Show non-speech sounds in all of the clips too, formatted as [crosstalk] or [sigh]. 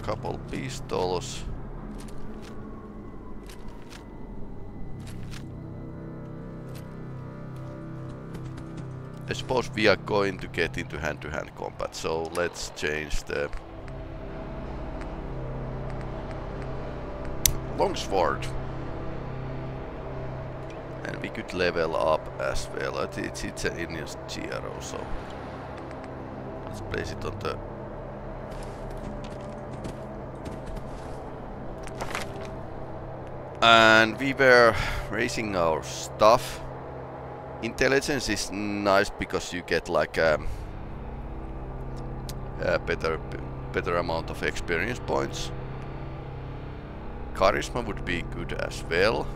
couple pistols. I suppose we are going to get into hand-to-hand -hand combat, so let's change the longsword. And we could level up as well. It's, it's an Ineos Giro, so let's place it on the and we were raising our stuff Intelligence is nice because you get like a, um, a better better amount of experience points. Charisma would be good as well.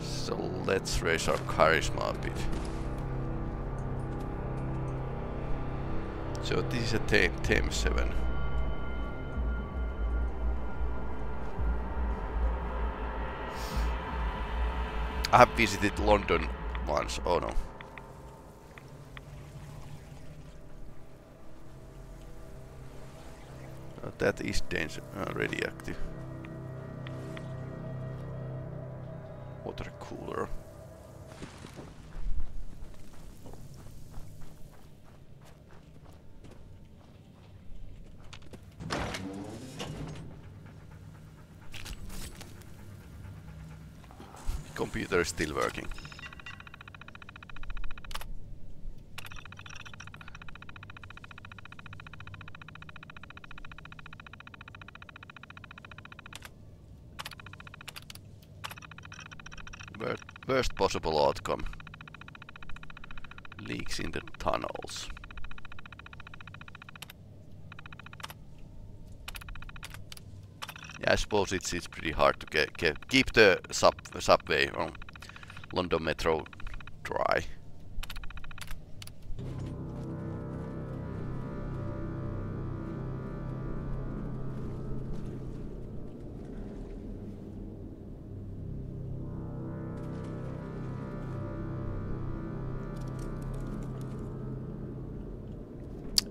So let's raise our charisma a bit. So this is a TEM 7. I have visited London once. Oh no. Uh, that is danger uh, radioactive. Water cooler. computer is still working. Worst possible outcome. Leaks in the tunnels. Yeah, I suppose it's it's pretty hard to get, get keep the sub subway on London Metro dry.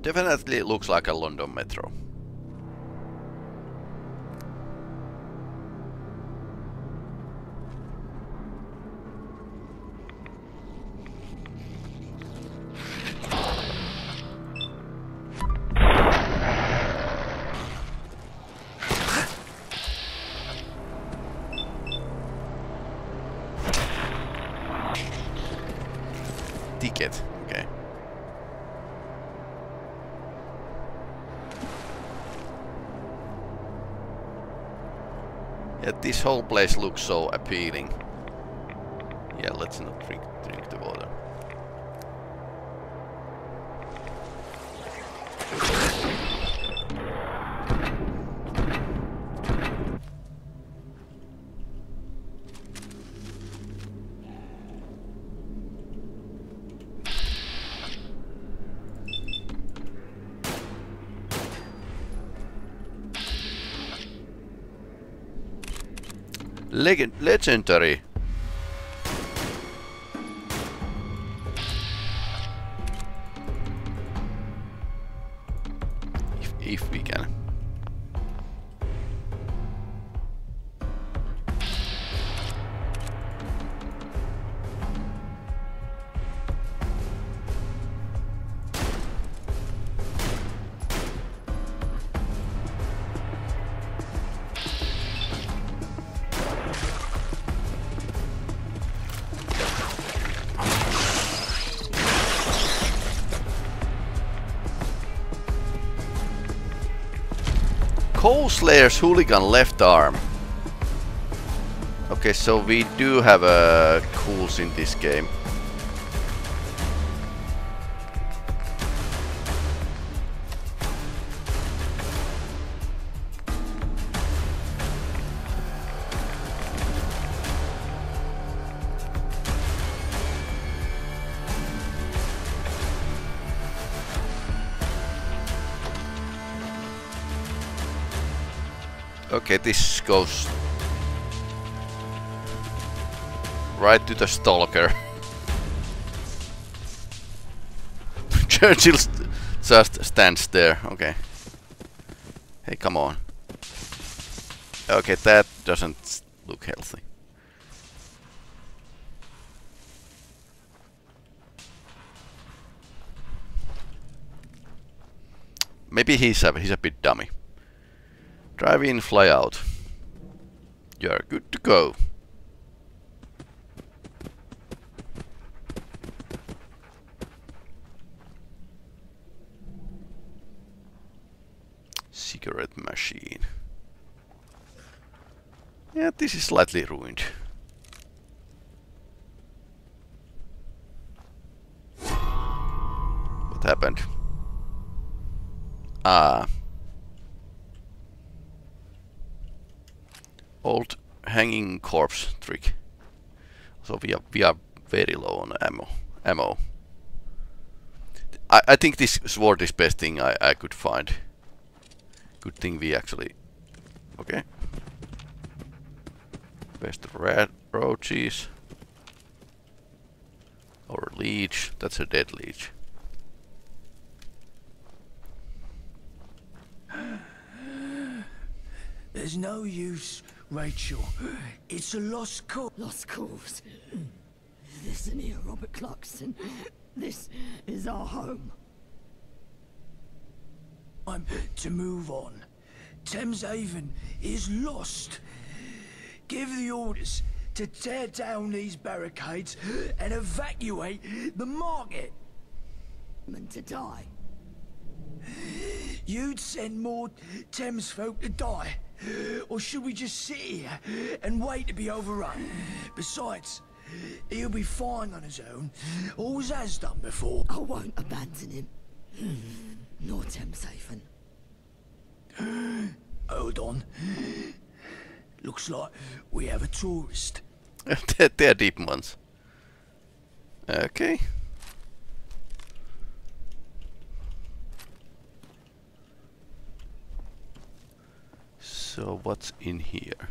Definitely looks like a London Metro. Place looks so appealing. Yeah, let's not drink, drink the water. Legendary. Slayer's hooligan left arm. Okay, so we do have uh, ghouls in this game. Okay, this goes right to the stalker. [laughs] Churchill st just stands there. Okay. Hey, come on. Okay, that doesn't look healthy. Maybe he's a, he's a bit dummy. Drive in, fly out. You're good to go. Cigarette machine. Yeah, this is slightly ruined. What happened? Ah. Old hanging corpse trick. So we are we are very low on ammo. Ammo. I I think this sword is best thing I I could find. Good thing we actually. Okay. Best red roaches. Or leech. That's a dead leech. There's no use, Rachel. It's a lost cause. Lost cause. Listen here, Robert Clarkson. This is our home. I'm to move on. Thameshaven is lost. Give the orders to tear down these barricades and evacuate the market. And to die. You'd send more Thames folk to die. Or should we just sit here and wait to be overrun? Besides, he'll be fine on his own. Always has done before. I won't abandon him. Hmm. Nor Thameshaven. Hold on. Looks like we have a tourist. [laughs] they're, they're deep ones. Okay. So what's in here?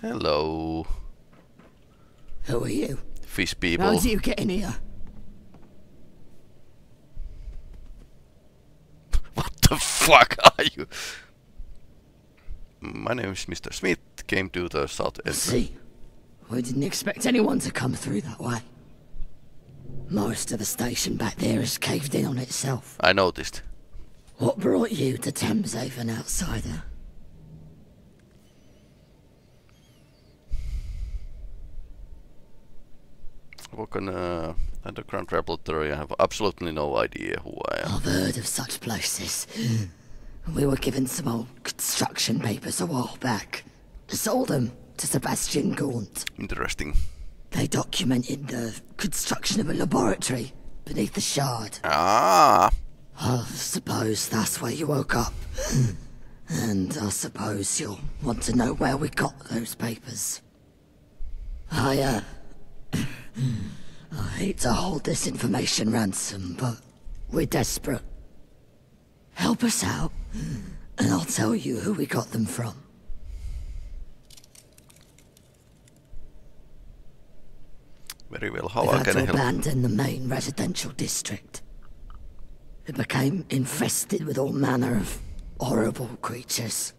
Hello, Who are you? fish people. How did you get in here? [laughs] What the fuck are you? My name is Mr. Smith. Came to the south entrance. See, we didn't expect anyone to come through that way. Most of the station back there is caved in on itself. I noticed. What brought you to Thameshaven, outsider? Woken uh, underground laboratory. I have absolutely no idea who I am. I've heard of such places. We were given some old construction papers a while back. Sold them to Sebastian Gaunt. Interesting. They documented the construction of a laboratory beneath the shard. Ah, I suppose that's where you woke up. And I suppose you'll want to know where we got those papers. I, uh... [clears throat] I hate to hold this information ransom, but we're desperate. Help us out, and I'll tell you who we got them from. very well. How We've I can to help? abandon the main residential district. It became infested with all manner of horrible creatures.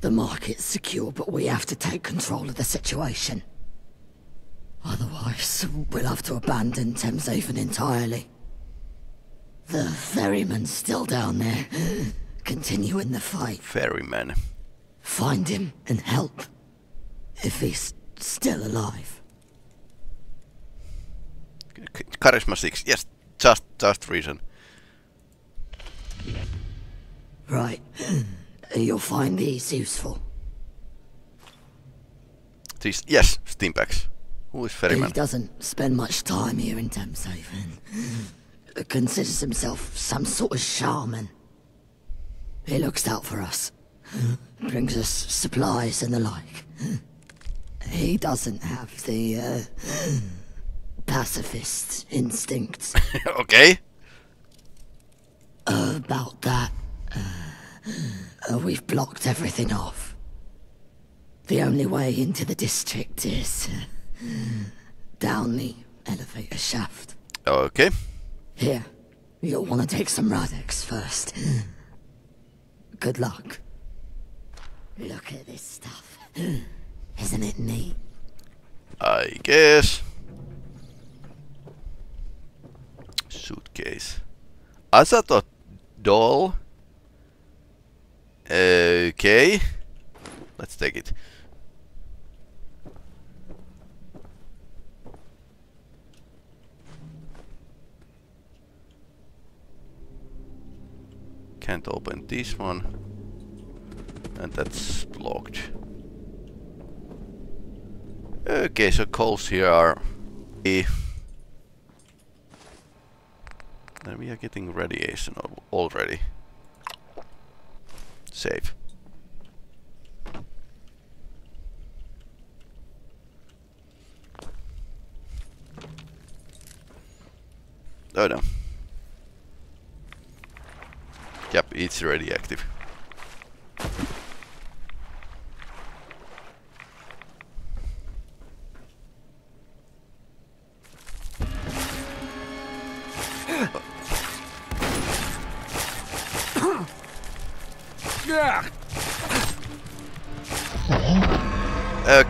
The market's secure, but we have to take control of the situation. Otherwise, we'll have to abandon Thameshaven entirely. The ferryman's still down there, [laughs] continuing the fight. Ferryman. Find him and help, if he's still alive. Charisma 6. Yes, just just reason. Right. [clears throat] You'll find these useful. These, yes, Stimpaks. Who is He doesn't spend much time here in Thameshaven. [clears throat] Considers himself some sort of shaman. He looks out for us. [clears throat] Brings us supplies and the like. He doesn't have the, uh, pacifist instincts. [laughs] okay. About that, uh, uh, we've blocked everything off. The only way into the district is uh, down the elevator shaft. Okay. Here, you'll want to take some Rad-X first. [gasps] Good luck. Look at this stuff. [gasps] Isn't it neat? I guess. Azathoth doll. Okay. Let's take it. Can't open this one. And that's blocked. Okay, so calls here are E. Then we are getting radiation already. Save. Oh no. Yep, it's radioactive.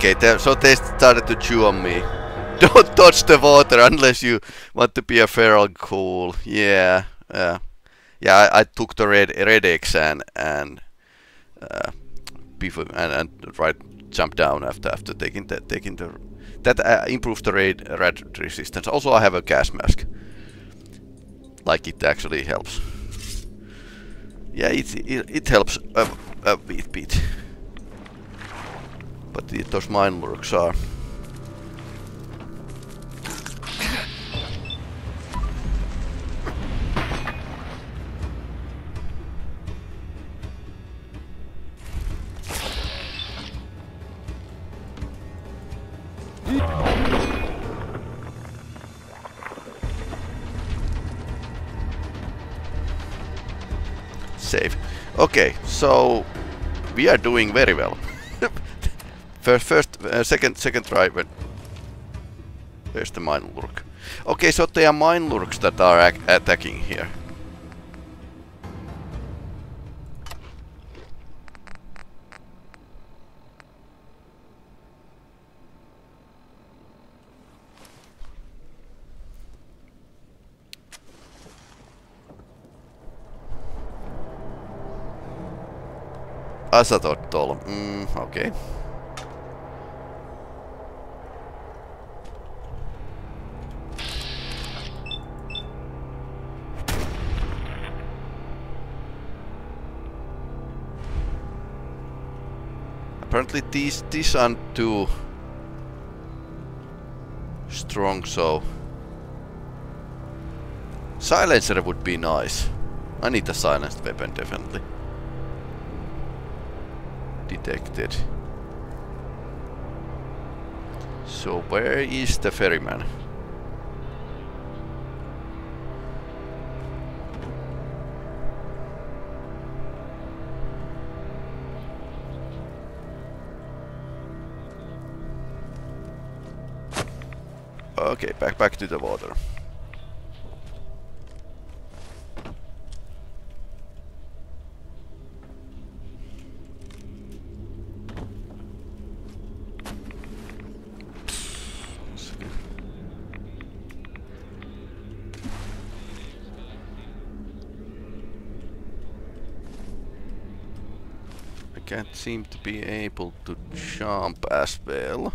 Okay, so they started to chew on me. Don't touch the water unless you want to be a feral ghoul. Yeah, yeah, yeah. I, I took the red Rad-X and and uh, before and, and right jump down after after taking that taking the that uh, improved the raid rad resistance. Also, I have a gas mask. Like it actually helps. Yeah, it it, it helps a, a bit bit. But the, those mirelurks are. Save. Okay, so we are doing very well. First, first, uh, second, second try. But there's the mirelurk. Okay, so they are mirelurks that are ac attacking here. Asatortol. Mm, okay. Apparently these these aren't too strong, so silencer would be nice. I need a silenced weapon definitely detected. So where is the ferryman? Okay, back back to the water. I can't seem to be able to jump as well.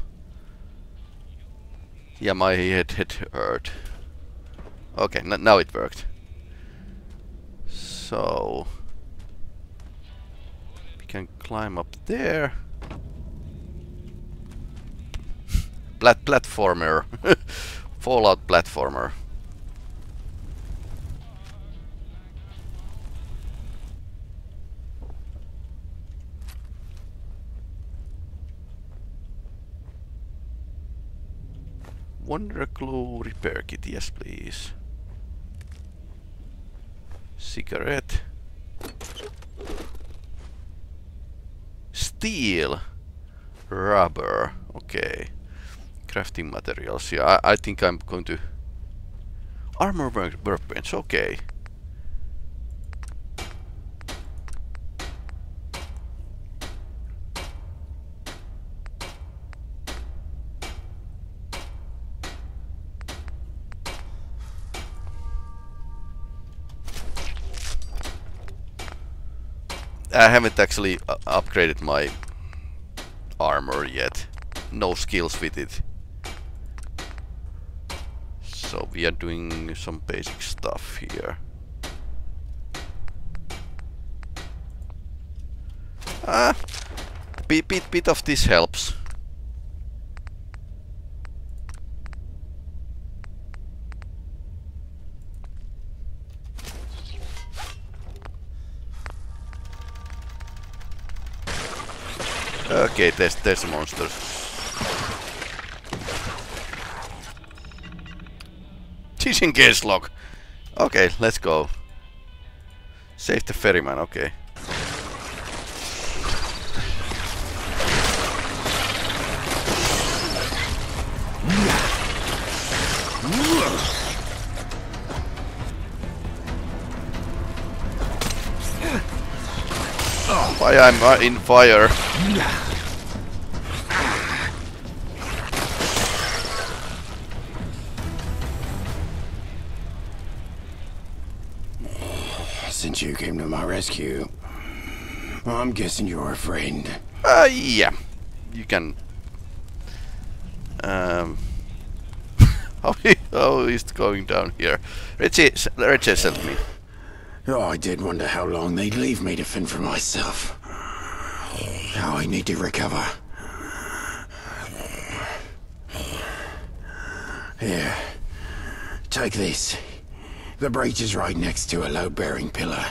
Yeah, my head head hurt. Okay, now it worked. So we can climb up there. [laughs] Plat platformer, [laughs] Fallout platformer. Wonder glue repair kit, yes please. Cigarette. Steel. Rubber. Okay. Crafting materials. Yeah, I, I think I'm going to... Armor work workbench, okay. I haven't actually uh, upgraded my armor yet. No skills with it. So we are doing some basic stuff here. Ah, bit, bit, bit of this helps. Okay, there's, there's monsters. Disengage lock. Okay, let's go. Save the ferryman, okay. Why I'm uh, in fire? My rescue, I'm guessing you're a friend. Uh, yeah. You can... Um... [laughs] how, i- how is it going down here? Richie, Richie sent me. Oh, I did wonder how long they'd leave me to fend for myself. Now I need to recover. Here. Take this. The breach is right next to a load-bearing pillar.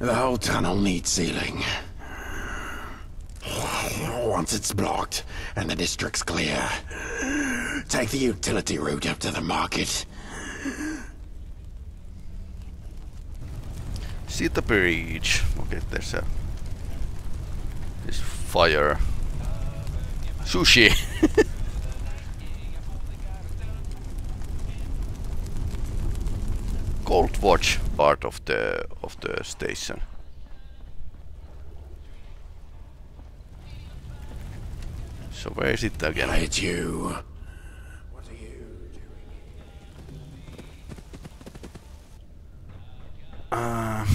The whole tunnel needs sealing. Once it's blocked and the district's clear, take the utility route up to the market. See the bridge. Okay, there's a... This fire. Sushi! [laughs] Gold watch part of the of the station. So where is it again? It's you. What are you doing? Uh,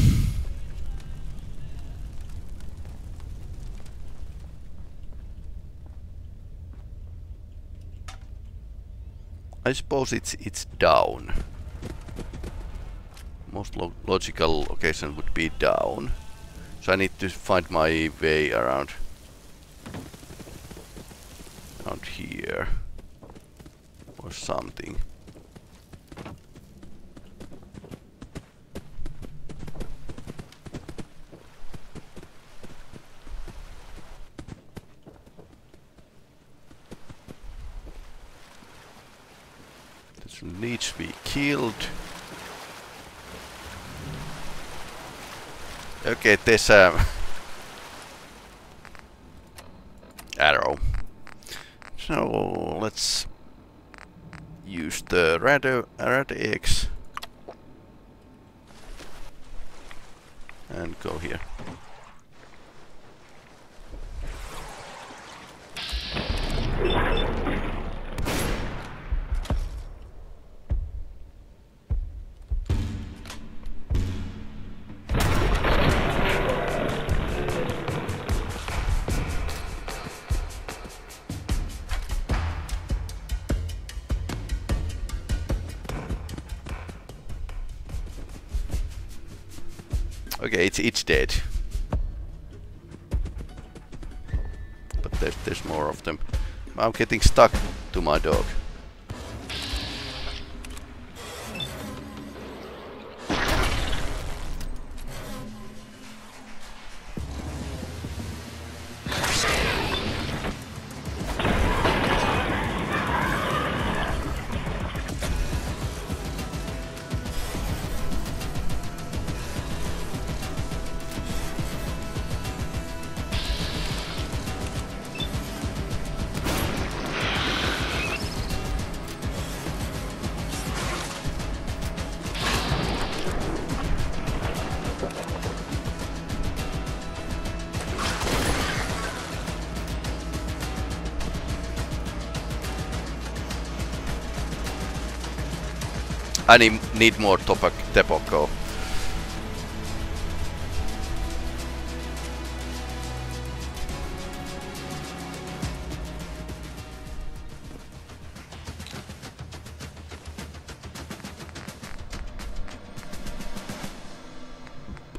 I suppose it's it's down. Most lo logical location would be down. So I need to find my way around around here or something. This needs to be killed. Okay, this, um, a arrow. So let's use the red uh, Rad-X and go here. Dead. But there's there's more of them. I'm getting stuck to my dog. I need, need more topac tobacco.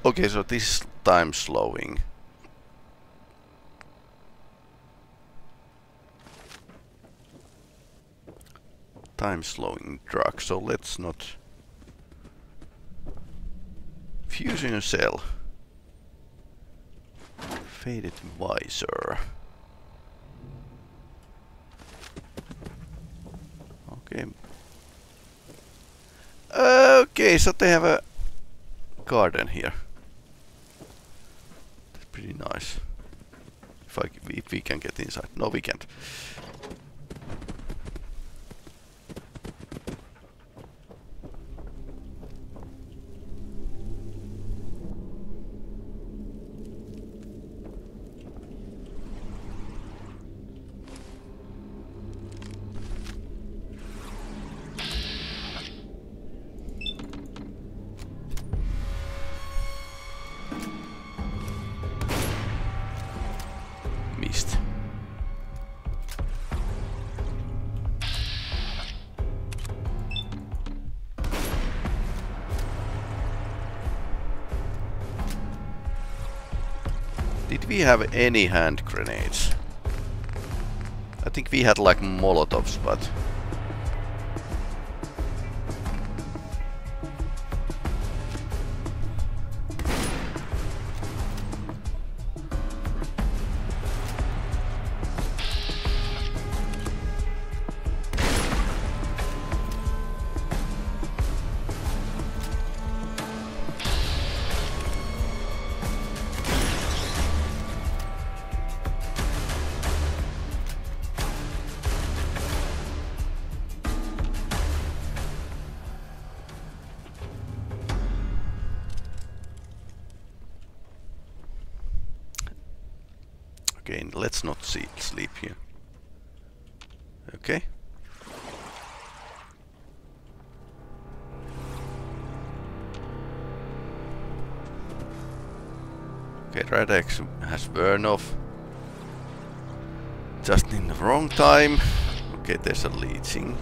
Okay, so this time slowing. Time slowing drug, so let's not fusing a cell. Faded visor. Okay. Okay, so they have a garden here That's pretty nice. If I if we can get inside. No, we can't. Have any hand grenades? I think we had like molotovs, but... burned off. Just in the wrong time. Okay, there's a leeching.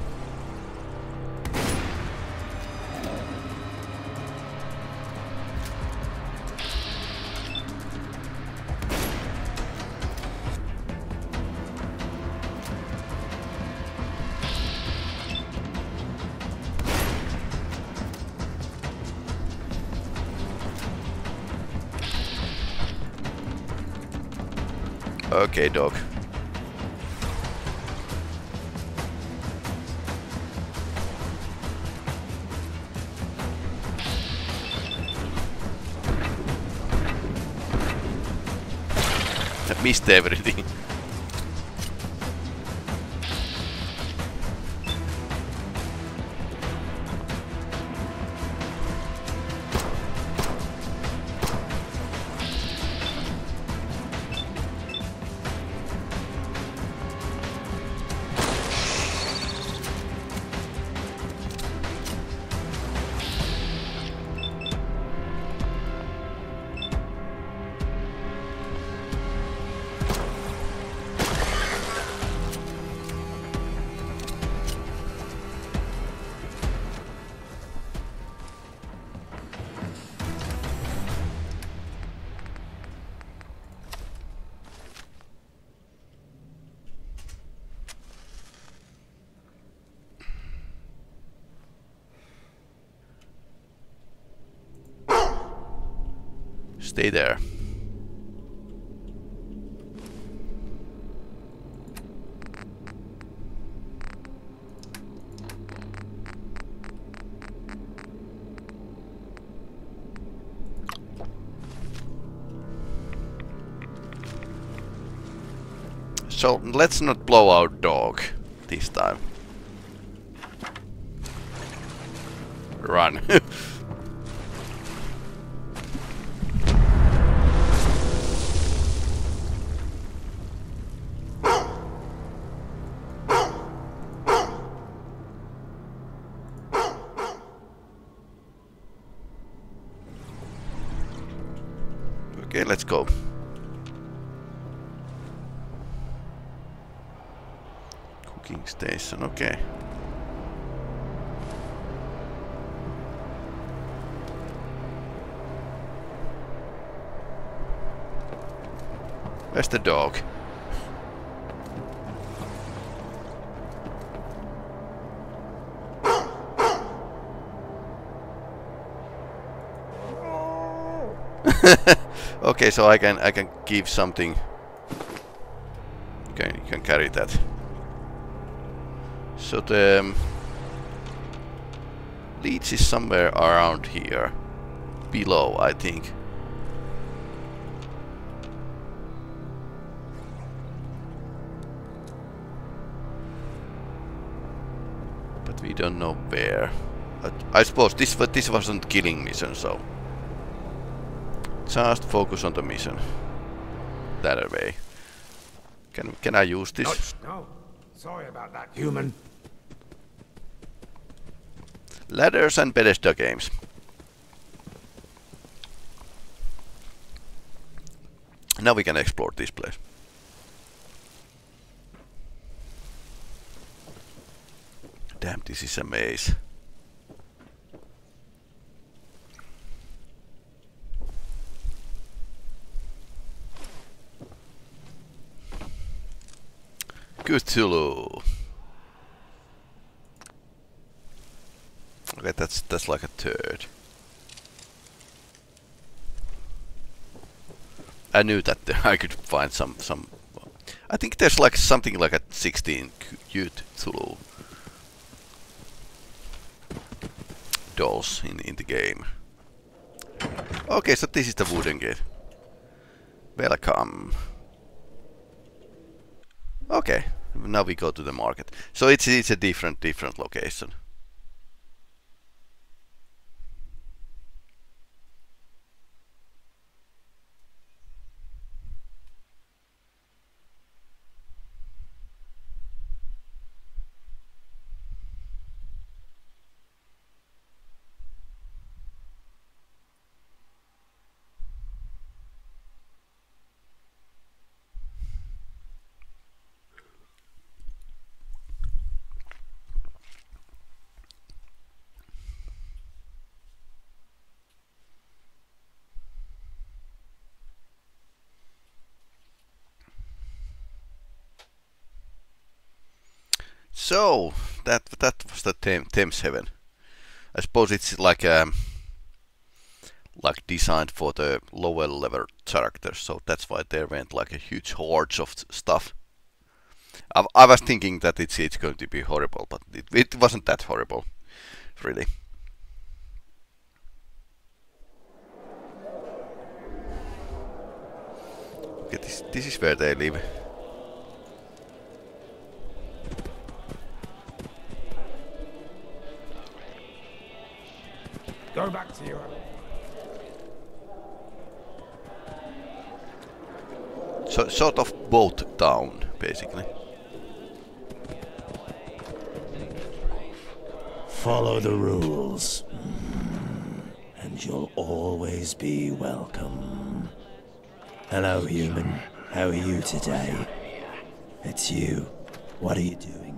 Dog. Missed everything. Stay there. So let's not blow out dog this time. Run. [laughs] okay, so I can I can give something. Okay, you can carry that. So the um, leech is somewhere around here, below, I think. But we don't know where. But I suppose this this wasn't killing mission, so just focus on the mission. That way. Can can I use this? No. Sorry about that, human. Ladders and Bethesda games. Now we can explore this place. Damn, this is a maze. Cthulhu. Okay, that's that's like a third. I knew that [laughs] I could find some some. I think there's like something like a 16 cute Cthulhu dolls in in the game. Okay, so this is the wooden gate. Welcome. Okay, now we go to the market. So it's it's a different different location. So that that was the Thameshaven. I suppose it's like um like designed for the lower level characters, so that's why there went like a huge hordes of stuff. I, I was thinking that it's it's going to be horrible, but it, it wasn't that horrible, really. Okay, this this is where they live. Go back to Europe. So, sort of boat town, basically. Follow the rules. And you'll always be welcome. Hello, human. How are you today? It's you. What are you doing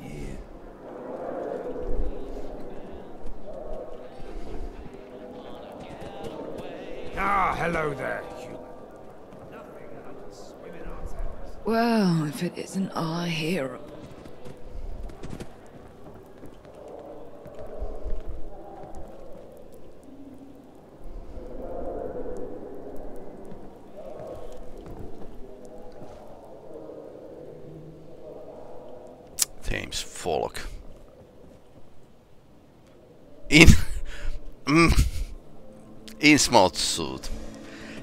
Ah, hello there, human. Well, if it isn't our hero. Thames Folk. In mm, smart suit.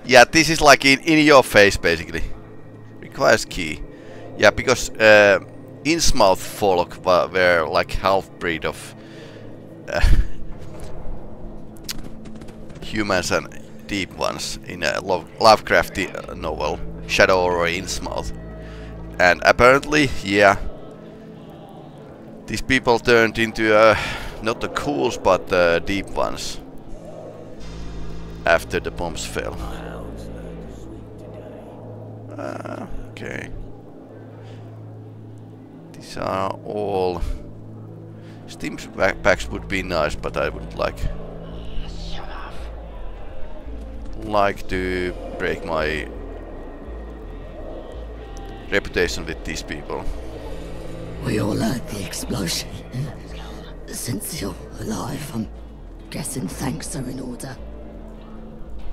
Yeah, this is like in, in your face basically. Requires key. Yeah, because uh, Innsmouth folk were like half breed of uh, [laughs] humans and deep ones in a Lo- Lovecrafty uh, novel, Shadow over Innsmouth. And apparently, yeah, these people turned into uh, not the ghouls but the deep ones after the bombs fell. Uh, okay. These are all... Stimpaks would be nice, but I would like... Like to break my reputation with these people. We all heard the explosion. Since you're alive, I'm guessing thanks are in order.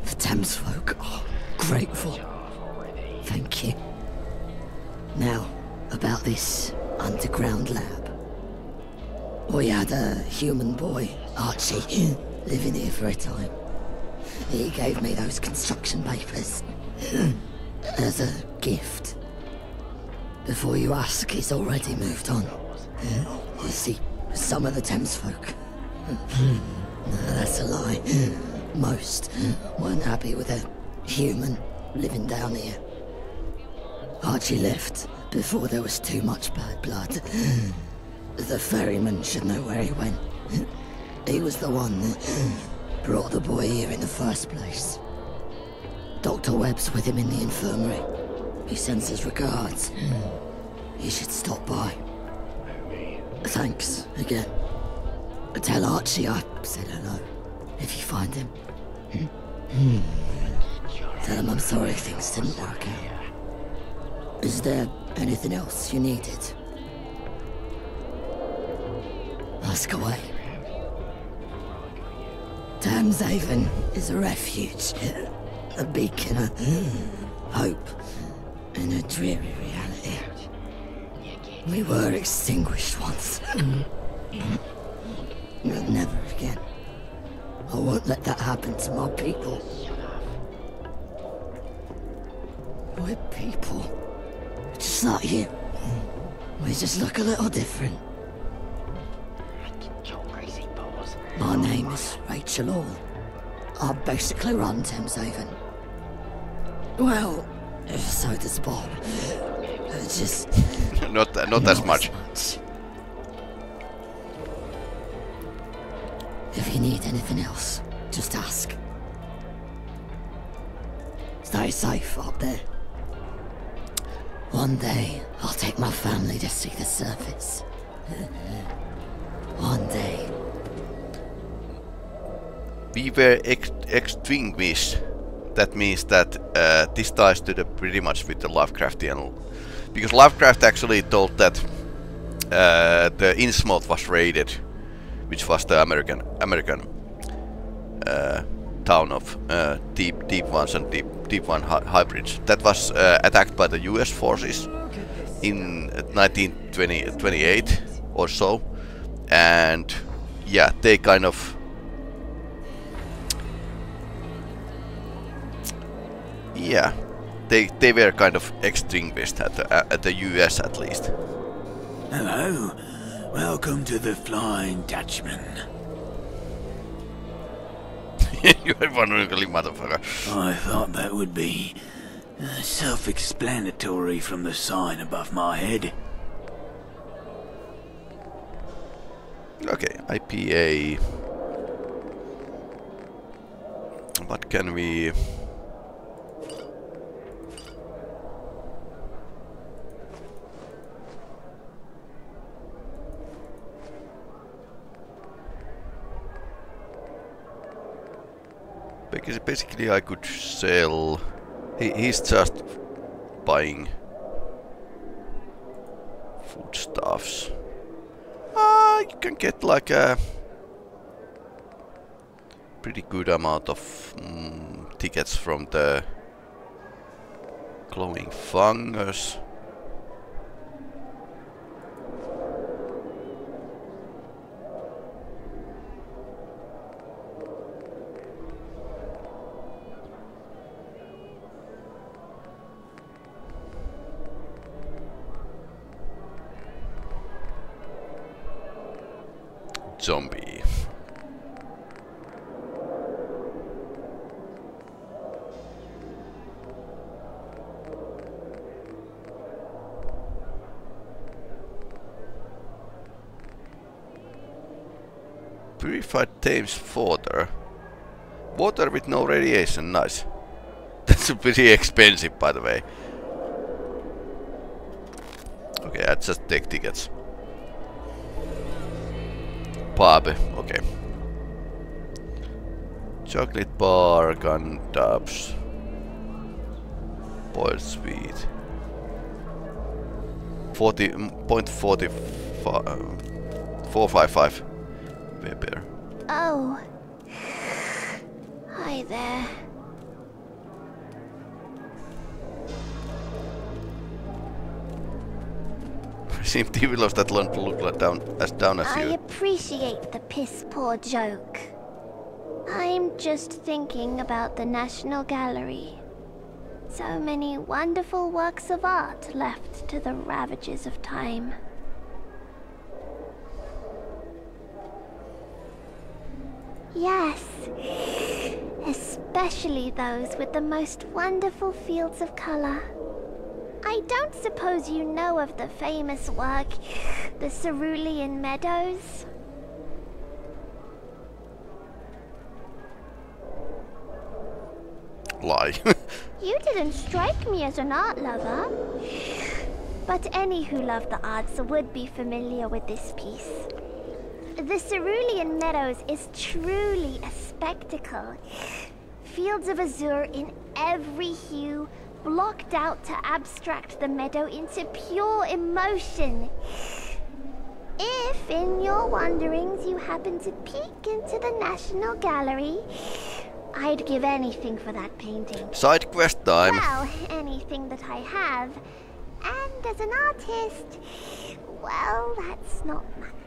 The Thames folk are grateful. Thank you. Now, about this underground lab. We had a human boy, Archie, living here for a time. He gave me those construction papers [clears throat] as a gift. Before you ask, he's already moved on. You see, some of the Thames folk. [laughs] That's a lie. Most weren't happy with a human living down here. Archie left before there was too much bad blood. The ferryman should know where he went. He was the one that brought the boy here in the first place. Dr. Webb's with him in the infirmary. He sends his regards. You should stop by. Thanks again. Tell Archie I said hello. If you find him. Hmm? Tell him I'm sorry things didn't work out. Is there anything else you needed? Ask away. Thameshaven is a refuge, a beacon of hope in a dreary reality. We were extinguished once. Mm-hmm. but never again. I won't let that happen to my people. We're people. Just like you. We just look a little different. My name is Rachel Hall. I basically run Thameshaven. Well, so does Bob. Just not not as much. If you need anything else, just ask. Stay safe up there. One day, I'll take my family to see the surface. [laughs] One day. We were ex extinguished. That means that uh, this ties to the pretty much with the Lovecraftian, because Lovecraft actually told that uh, the Innsmouth was raided, which was the American American uh, town of uh, deep deep ones and deep deep one hy hybrids. That was uh, attacked by the U.S. forces in 1928 or so, and yeah, they kind of yeah, they they were kind of extinguished at the at the U.S. at least. Hello. Welcome to the Flying Dutchman. [laughs] you are one ugly motherfucker. I thought that would be uh, self-explanatory from the sign above my head. Okay, IPA. What can we... Because basically I could sell... He, he's just buying foodstuffs. Uh, you can get like a pretty good amount of mm, tickets from the glowing fungus. Purified Thames water. Water with no radiation, nice. [laughs] That's pretty expensive by the way. Okay, I just take tickets. Pub, okay. Chocolate bar, gun dubs. Boiled sweet. 40 mm, point 45 455 pepper. Oh. Hi there. Seem devilos that don't look like down as down as I you. appreciate the piss poor joke. I'm just thinking about the National Gallery. So many wonderful works of art left to the ravages of time. Yes, especially those with the most wonderful fields of color. I don't suppose you know of the famous work, the Cerulean Meadows? Lie. [laughs] You didn't strike me as an art lover. But any who love the arts would be familiar with this piece. The Cerulean Meadows is truly a spectacle. Fields of azure in every hue, blocked out to abstract the meadow into pure emotion. If in your wanderings you happen to peek into the National Gallery, I'd give anything for that painting. Side quest time. Well, anything that I have. And as an artist, well, that's not much.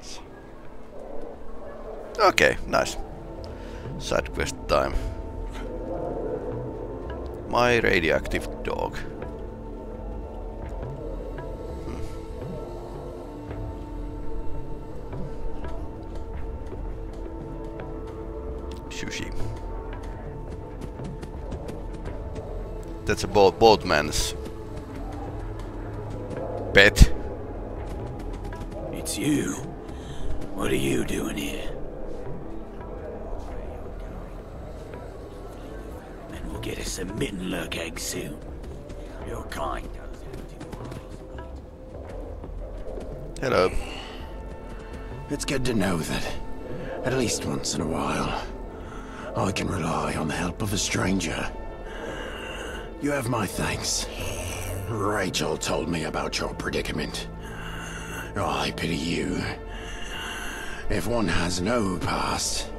Okay, nice. Side quest time. My radioactive dog. Sushi. That's a boat boatman's pet. It's you. What are you doing here? And we'll get us a mirelurk egg soon. You're kind. Hello. It's good to know that, at least once in a while, I can rely on the help of a stranger. You have my thanks. Rachel told me about your predicament. I pity you. If one has no past,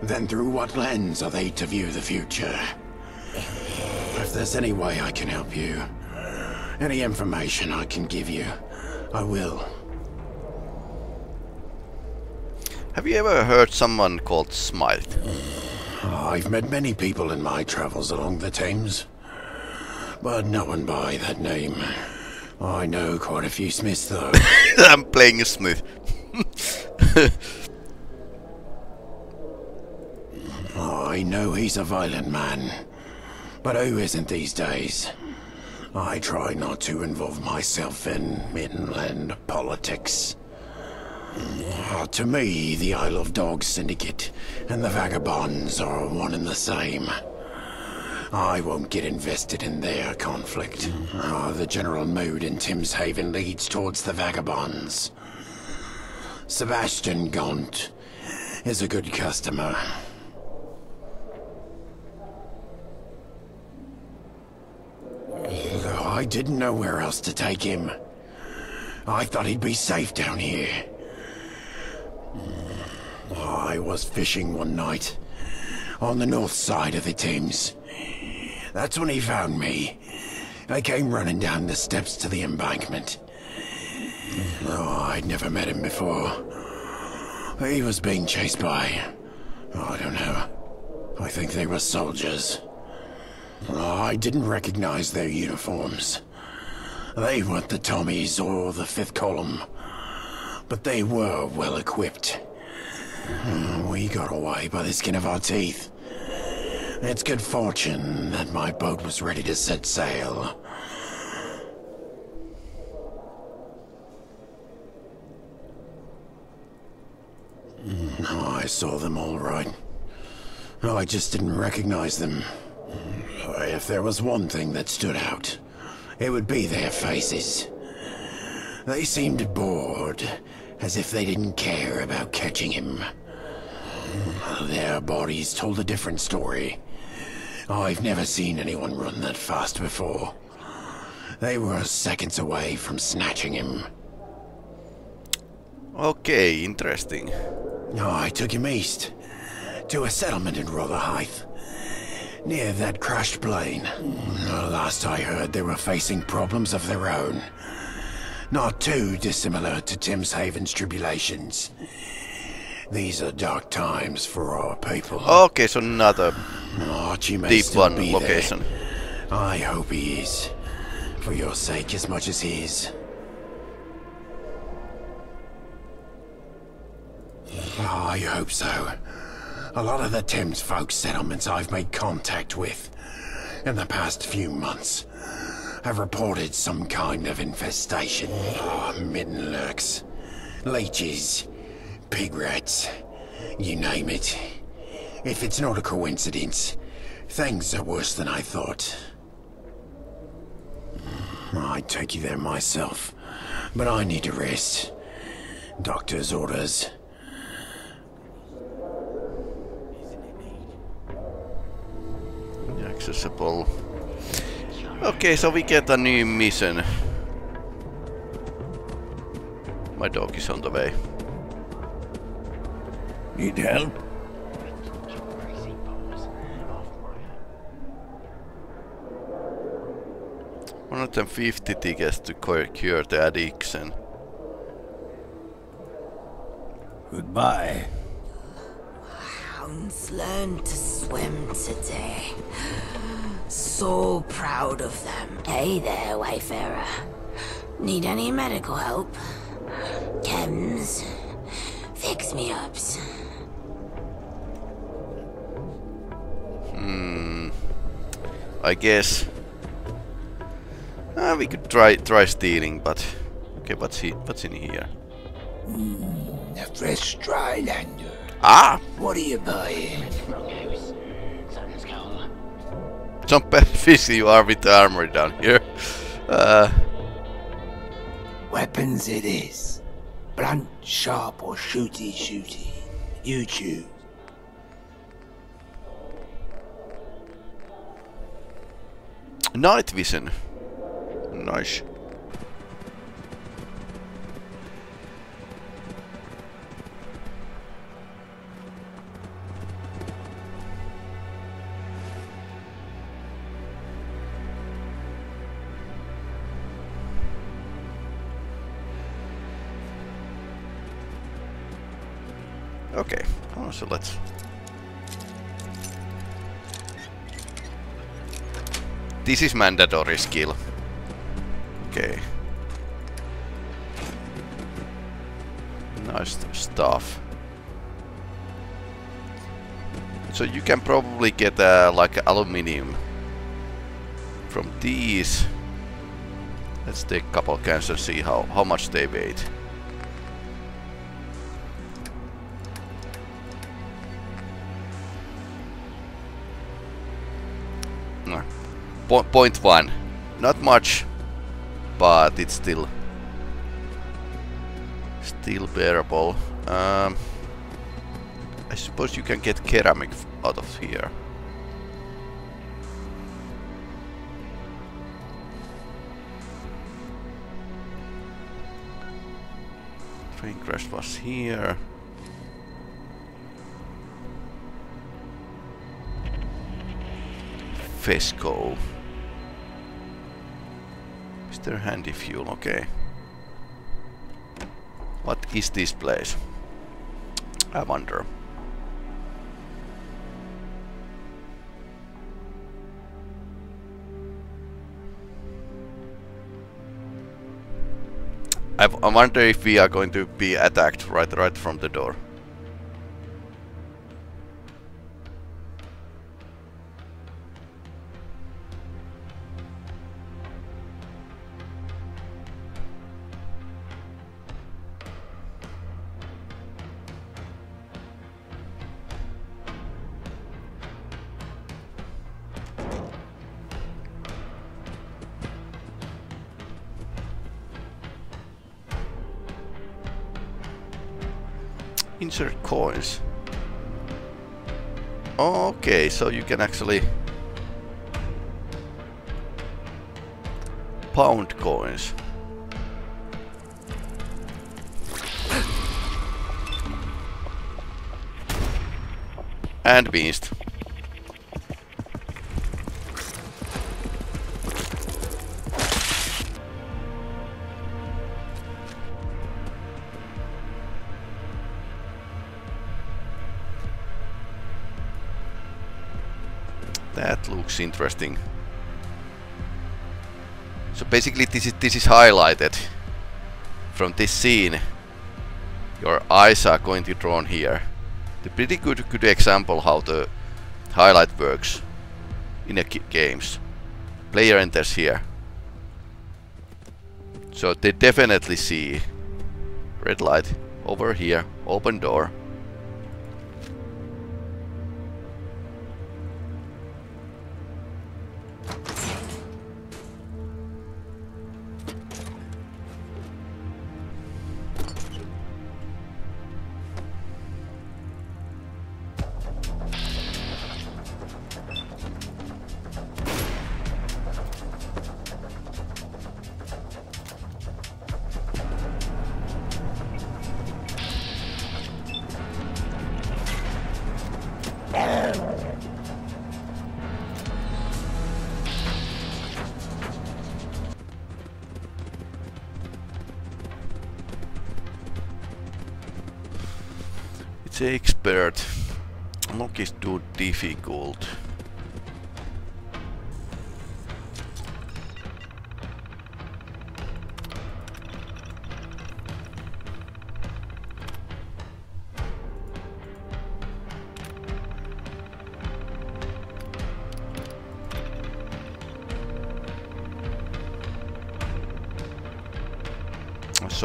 then through what lens are they to view the future? If there's any way I can help you, any information I can give you, I will. Have you ever heard someone called Smite? I've met many people in my travels along the Thames, but no one by that name. I know quite a few Smiths, though. [laughs] I'm playing a smith. [laughs] [laughs] I know he's a violent man, but who isn't these days? I try not to involve myself in inland politics. Uh, to me, the Isle of Dogs Syndicate and the Vagabonds are one and the same. I won't get invested in their conflict. Uh, the general mood in Thameshaven leads towards the Vagabonds. Sebastian Gaunt is a good customer. I didn't know where else to take him. I thought he'd be safe down here. Mm, I was fishing one night on the north side of the Thames. That's when he found me. I came running down the steps to the embankment. Oh, I'd never met him before. He was being chased by... I don't know. I think they were soldiers. Oh, I didn't recognize their uniforms. They weren't the Tommies or the Fifth Column. But they were well equipped. Hmm, We got away by the skin of our teeth. It's good fortune that my boat was ready to set sail. Hmm, I saw them all right. I just didn't recognize them. If there was one thing that stood out, it would be their faces. They seemed bored, as if they didn't care about catching him. Their bodies told a different story. I've never seen anyone run that fast before. They were seconds away from snatching him. Okay, interesting. I took him east, to a settlement in Rotherhithe, near that crashed plane. Last I heard, they were facing problems of their own. Not too dissimilar to Thameshaven's tribulations. These are dark times for our people. Okay, so another Archie may deep one location. There. I hope he is. For your sake as much as his. Oh, I hope so. A lot of the Thames folk settlements I've made contact with in the past few months have reported some kind of infestation. Ah, oh, mirelurks, leeches, pig rats, you name it. If it's not a coincidence, things are worse than I thought. I'd take you there myself, but I need to rest. Doctor's orders. Accessible. Okay, so we get a new mission. My dog is on the way. Need help? One hundred and fifty tickets to cure the addiction. Goodbye. Hounds learned to swim today. So proud of them. Hey there, Wayfarer. Need any medical help? Chems? Fix me ups. I guess. Uh, we could try try stealing, but okay, what's he what's in here? A fresh Drylander. Ah, What are you buying? Some bad fish you are with the armor down here. Uh, Weapons it is. Blunt, sharp, or shooty shooty. You choose. night vision. Nice. Okay, oh, so let's This is mandatory skill. Okay. Nice stuff. So you can probably get uh, like aluminium from these. Let's take a couple cans and see how, how much they weigh. Po point one. Not much, but it's still still bearable. Um, I suppose you can get ceramic out of here. Train crash was here. Fesco. Is handy fuel? Okay. What is this place? I wonder. I wonder if we are going to be attacked right right from the door. So you can actually pound coins. And beast. Looks interesting. So basically this is this is highlighted from this scene. Your eyes are going to drawn here. The pretty good good example how the highlight works in a games. Player enters here. So they definitely see red light over here, open door.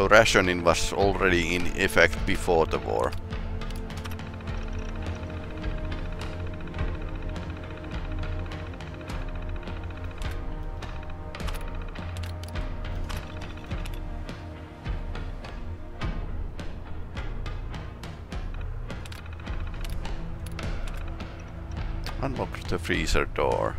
Rationing was already in effect before the war. Unlock the freezer door.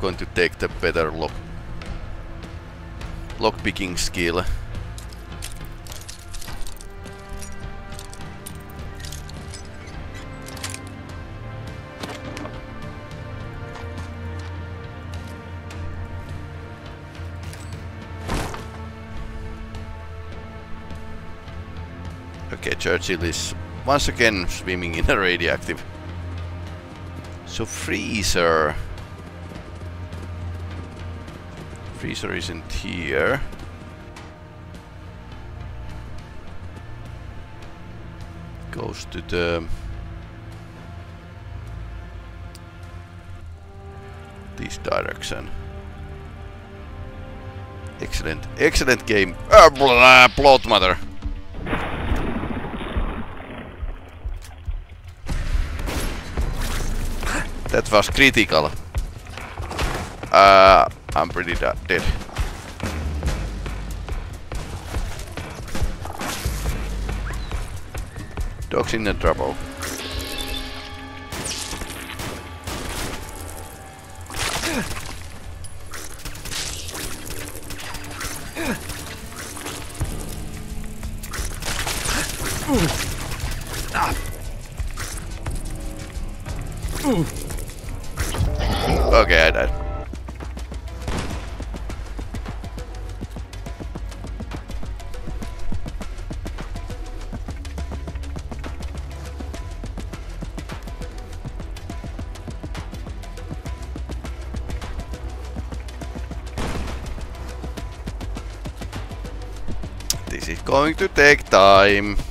Going to take the better lock lock picking skill. Okay, Churchill is once again swimming in a radioactive. So freezer. Freezer isn't here. Goes to the this direction. Excellent, excellent game. Uh, blah, plot mother. That was critical. Uh, I'm pretty dead. Dog's in the trouble. To take time.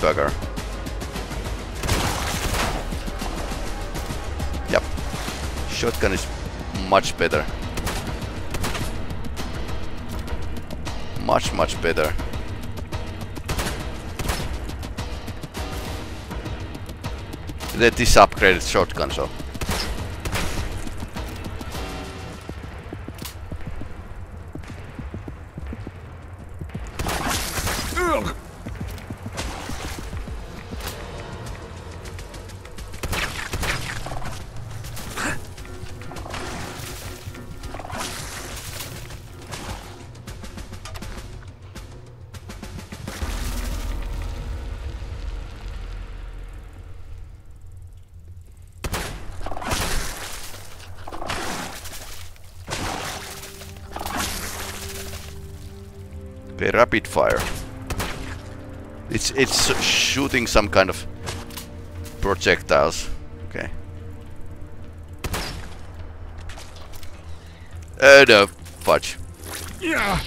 Nasty bugger. Yep. Shotgun is much better. Much, much better. That is upgraded shotgun, so. Rapid fire. It's it's shooting some kind of projectiles. Okay. Uh, no, fudge. Yeah.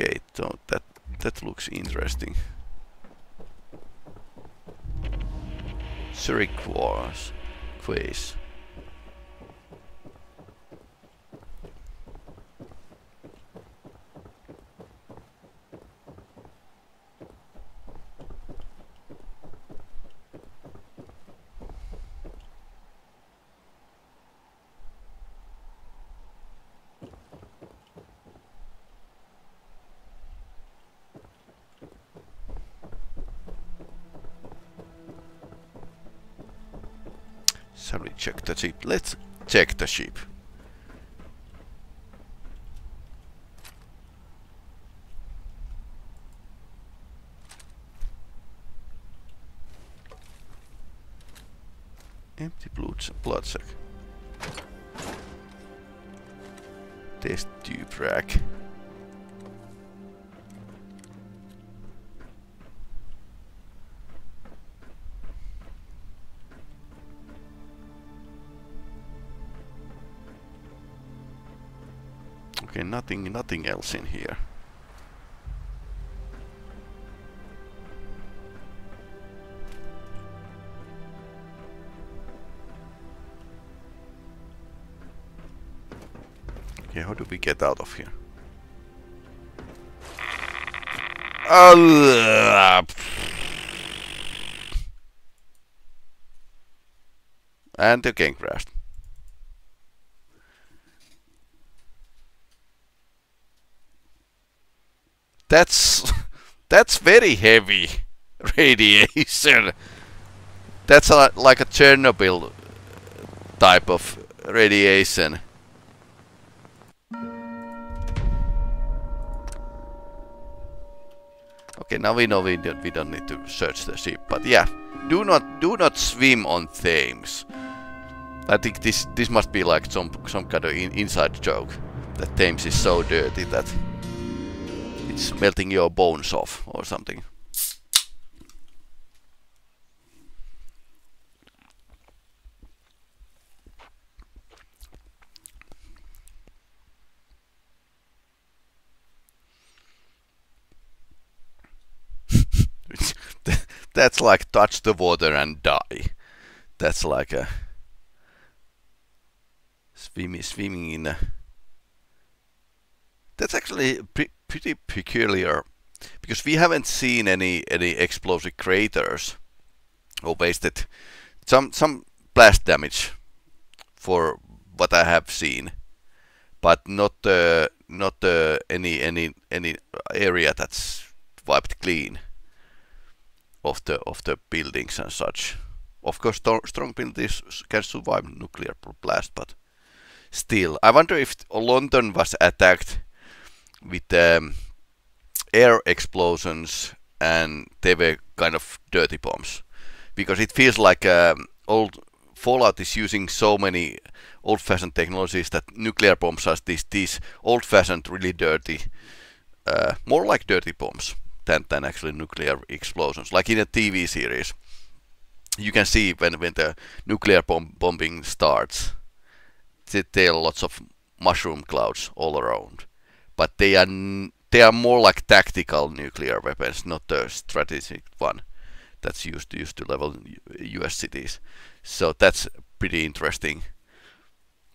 Okay, so that that looks interesting. Zurich Wars. Quiz. Shall we check the ship? Let's check the ship. Empty blood, blood sack. Test tube rack. Nothing nothing else in here. Okay, how do we get out of here? Uh, and the game crashed. That's that's very heavy radiation. That's a, like a Chernobyl type of radiation. Okay, now we know we don't, we don't need to search the ship, but yeah, do not do not swim on Thames. I think this this must be like some some kind of in, inside joke that Thames is so dirty that it's melting your bones off or something. [laughs] That's like touch the water and die. That's like a swimming swimming in a that's actually pre pretty peculiar because we haven't seen any any explosive craters or wasted some some blast damage for what I have seen, but not uh, not uh, any any any area that's wiped clean of the of the buildings and such. Of course, strong buildings can survive nuclear blast, but still, I wonder if London was attacked with um, air explosions and they were kind of dirty bombs because it feels like um, old Fallout is using so many old-fashioned technologies that nuclear bombs are these these old-fashioned, really dirty, uh, more like dirty bombs than than actually nuclear explosions. Like in a TV series, you can see when when the nuclear bomb bombing starts, there are lots of mushroom clouds all around but they are they are more like tactical nuclear weapons, not the strategic one that's used used to level U.S. cities. So that's pretty interesting.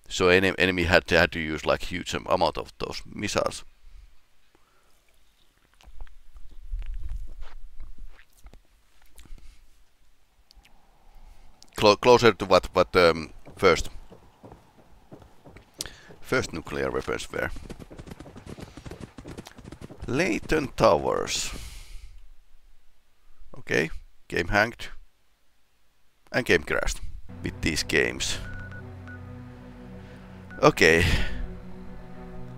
So any enemy had to, had to use like huge amount of those missiles. Clo closer to what what um, first first nuclear weapons were. Layton Towers. Okay, game hanged. And game crashed with these games. Okay.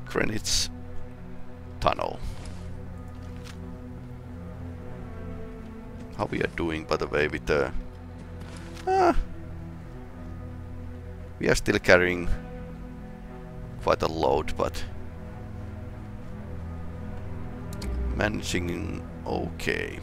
Greenwich Tunnel. How we are doing by the way with the... Ah, we are still carrying quite a load, but managing okay.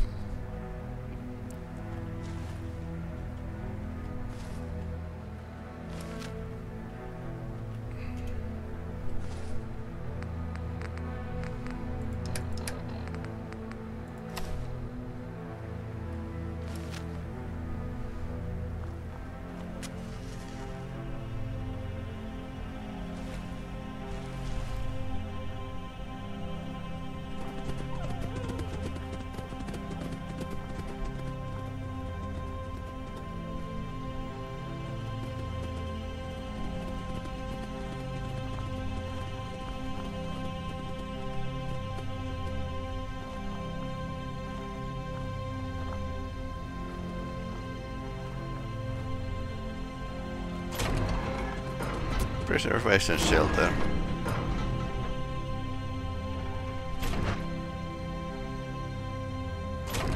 Preservation shelter.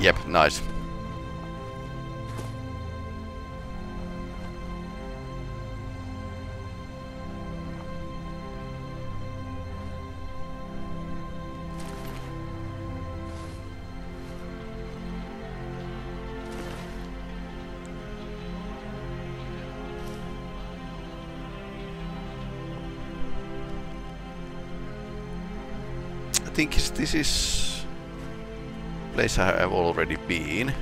Yep, nice. Think this is place I have already been.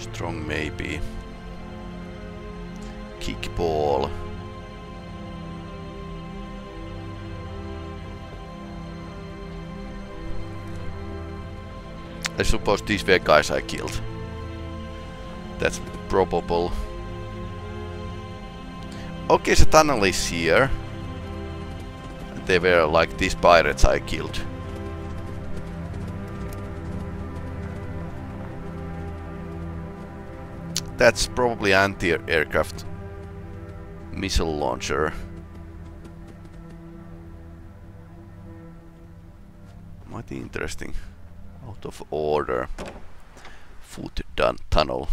Strong maybe. I suppose these were guys I killed. That's probable. Okay, the tunnel is here. They were like these pirates I killed. That's probably anti-aircraft missile launcher. Mighty interesting. Out of order. Foot tunnel.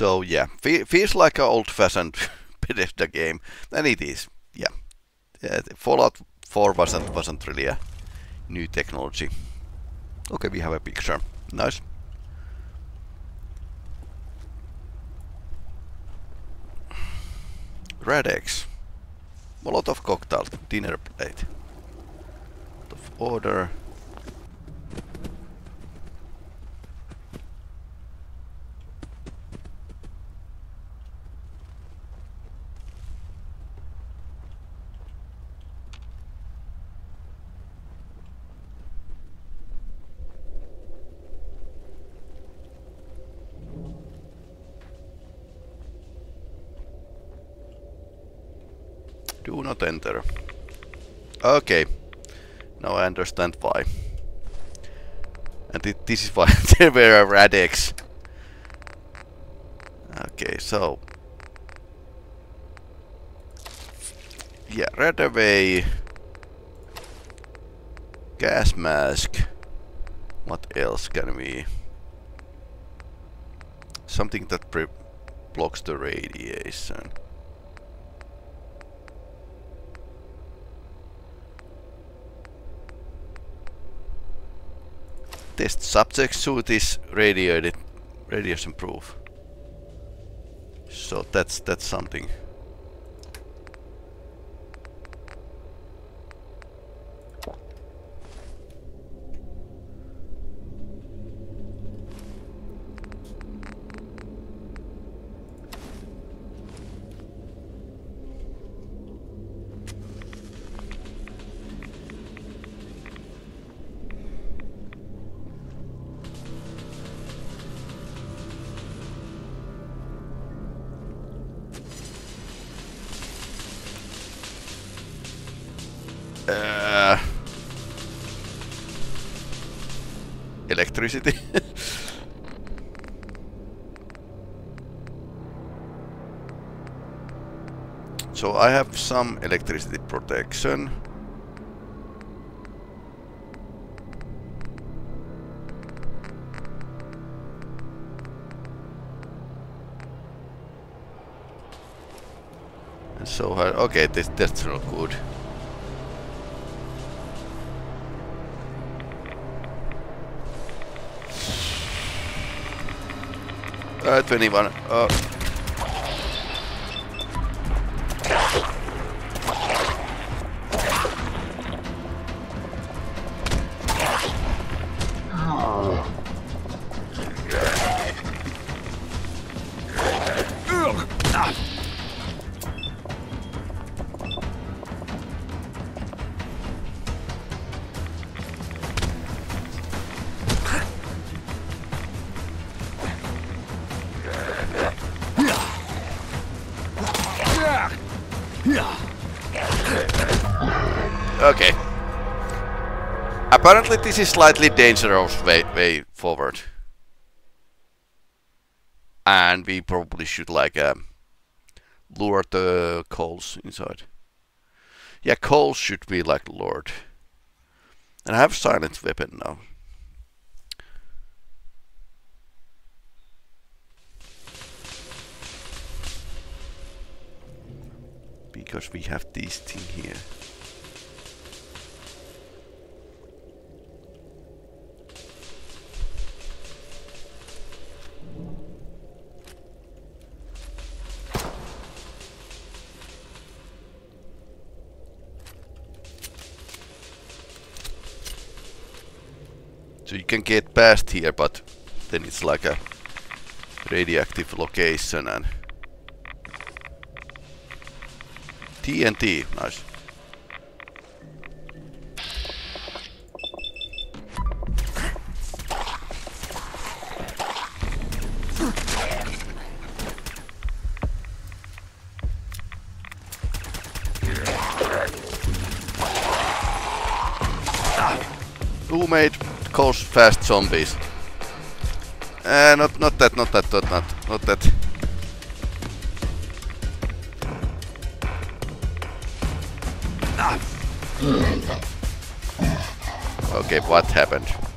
So yeah, fe feels like an old-fashioned [laughs] Bethesda game, and it is. Yeah, yeah Fallout 4 wasn't wasn't really a new technology. Okay, we have a picture. Nice. Rad-X. Molotov cocktail dinner plate. Out of order. Okay. Now I understand why. And th this is why [laughs] there were Rad-X. Okay, so... Yeah, right away... Gas mask. What else can we... Something that blocks the radiation. Test subject suit is radiated radiation proof. So that's that's something. Electricity. [laughs] so I have some electricity protection. And so, okay, this, that's not good. 21. Uh. Apparently this is slightly dangerous way, way forward. And we probably should like um, lure the coals inside. Yeah, coals should be like lured. And I have silent weapon now. Because we have this thing here. Can get past here, but then it's like a radioactive location and TNT, nice. Fast zombies? Uh, not not that, not that, not not, not that. Okay, what happened?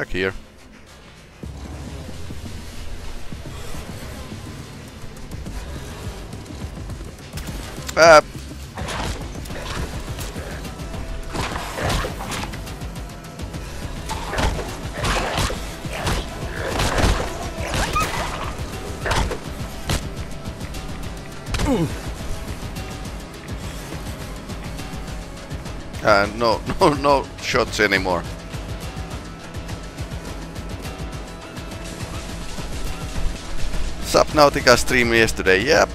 Back here. Ah. Uh, no, [laughs] no, no shots anymore. Subnautica stream yesterday. Yep.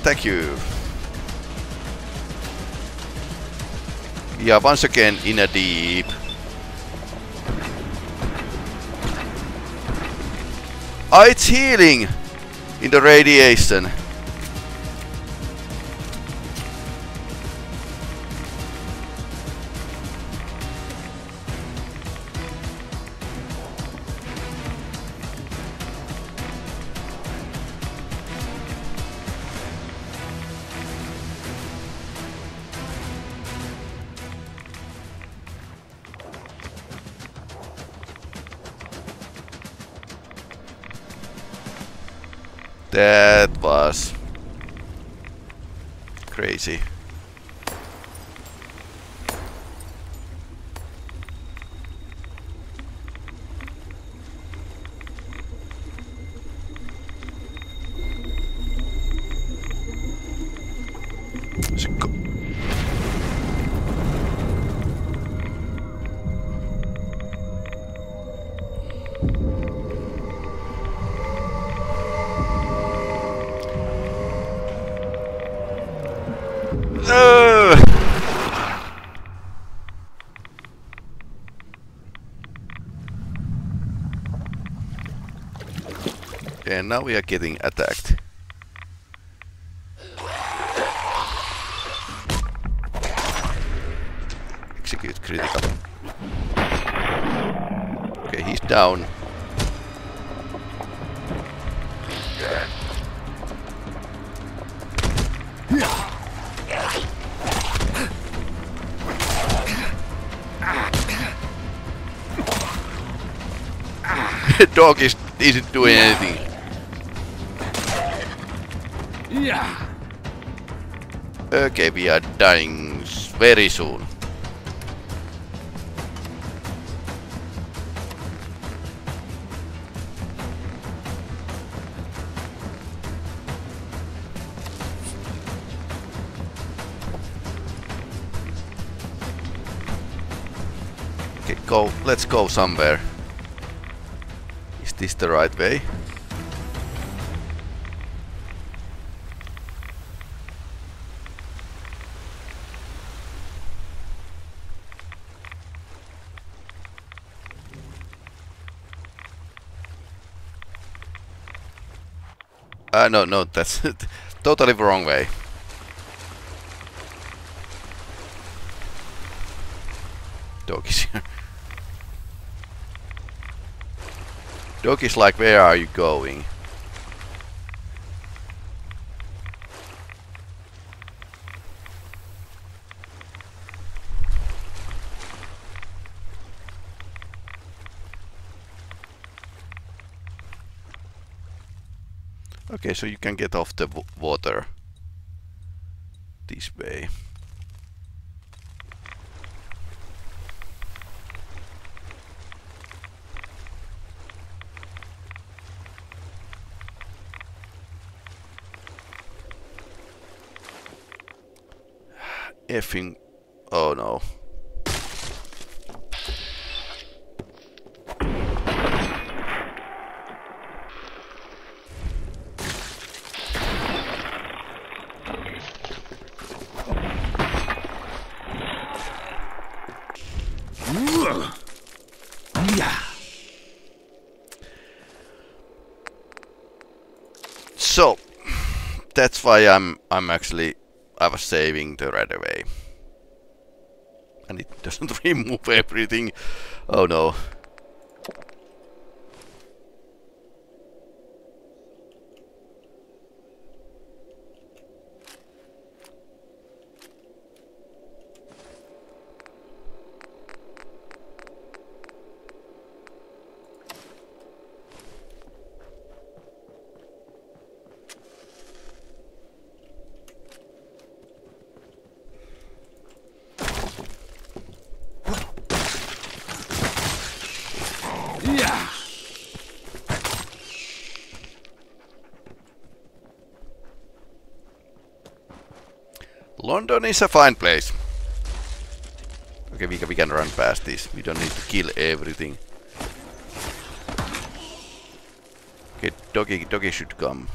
Thank you. Yeah, once again in a deep. Ah, it's healing in the radiation. and now we are getting attacked. Execute critical. Okay, he's down. [laughs] dog is isn't doing anything. Yeah. Okay, we are dying very soon. Okay, go. Let's go somewhere. Is this the right way? Uh, no, no, that's [laughs] totally the wrong way. Dog is here. [laughs] Dog is like, where are you going? Okay, so you can get off the water this way. [sighs] Effing. Oh no. So that's why I'm I'm actually I was saving the right away. And it [laughs] doesn't remove everything. Oh no. Yeah. London is a fine place. Okay, we can, we can run past this. We don't need to kill everything. Okay, doggy, doggy should come.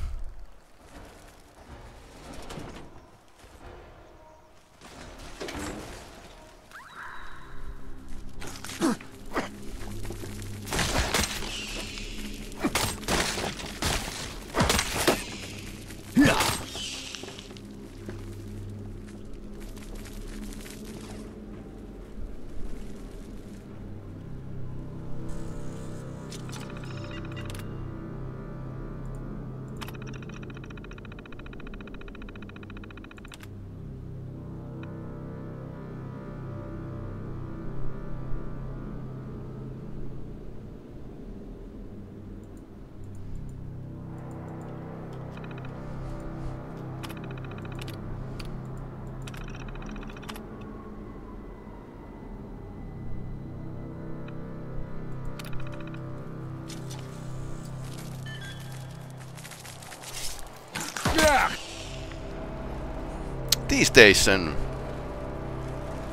Station.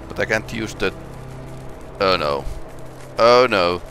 But I can't use the... Oh no. Oh no.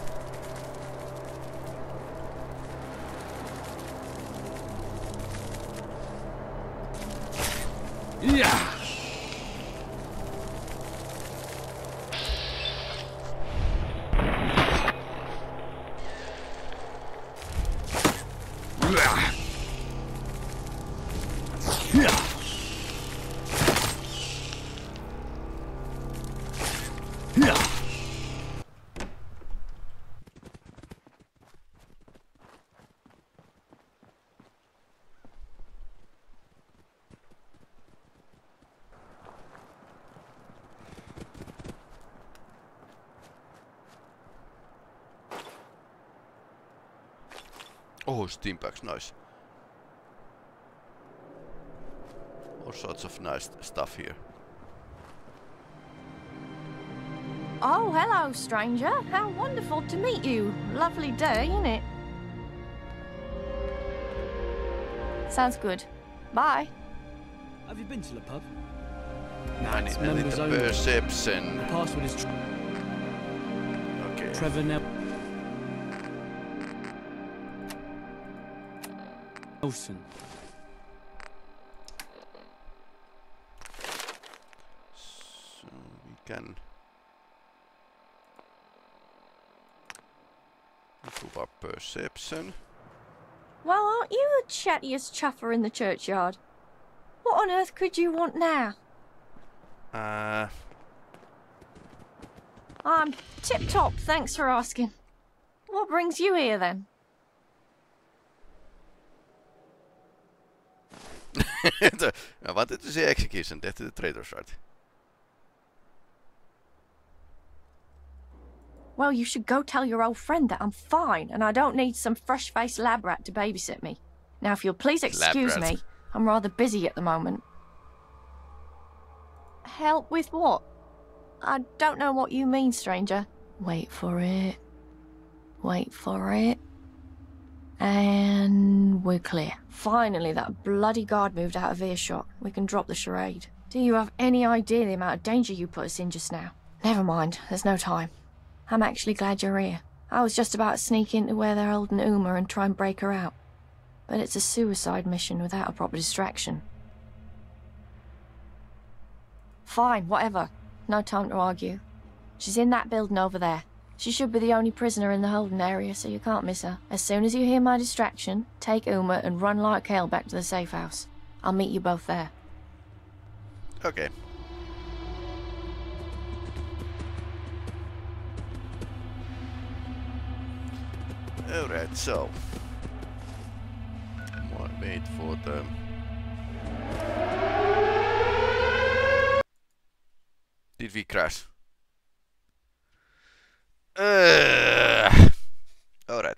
15 bucks, nice. All sorts of nice stuff here. Oh, hello, stranger. How wonderful to meet you. Lovely day, isn't it? Sounds good. Bye. Have you been to the pub? Nah, it's members only. Perception. The password is... Okay. Trevor Nelson. So we can improve our perception. Well, aren't you the chattiest chaffer in the churchyard? What on earth could you want now? Uh, I'm tip top, thanks for asking. What brings you here then? I wanted to say execution, to the traitors, right? Well, you should go tell your old friend that I'm fine and I don't need some fresh faced lab rat to babysit me. Now, if you'll please excuse me, I'm rather busy at the moment. Help with what? I don't know what you mean, stranger. Wait for it. Wait for it. And we're clear. Finally, that bloody guard moved out of earshot. We can drop the charade. Do you have any idea the amount of danger you put us in just now? Never mind, there's no time. I'm actually glad you're here. I was just about to sneak into where they're holding Uma and try and break her out. But it's a suicide mission without a proper distraction. Fine, whatever. No time to argue. She's in that building over there. She should be the only prisoner in the holding area, so you can't miss her. As soon as you hear my distraction, take Uma and run like hell back to the safe house. I'll meet you both there. Okay. Alright, so. More wait for the. Did we crash? Uh, Alright.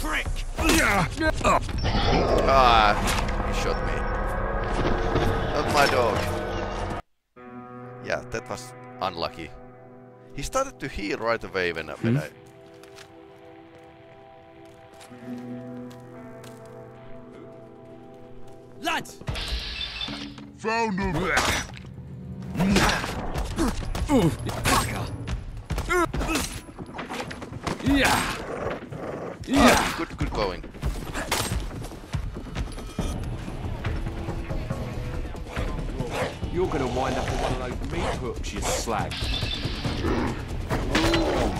Frick! Ah, he shot me. Not my dog. Yeah, that was unlucky. He started to heal right away when, I- when I... Lads! Found him! Yeah! Ah, good, good going. You're gonna wind up on one of those meat hooks, you slag. That's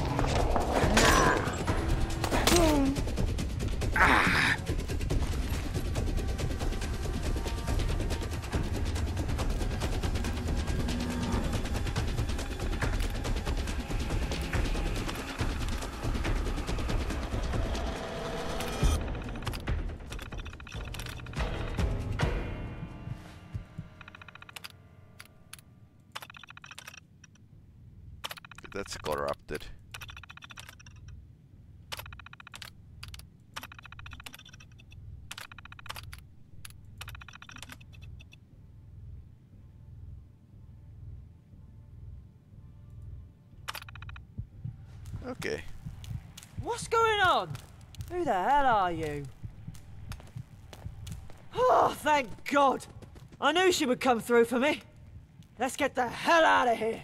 Who the hell are you? Oh, thank God! I knew she would come through for me. Let's get the hell out of here.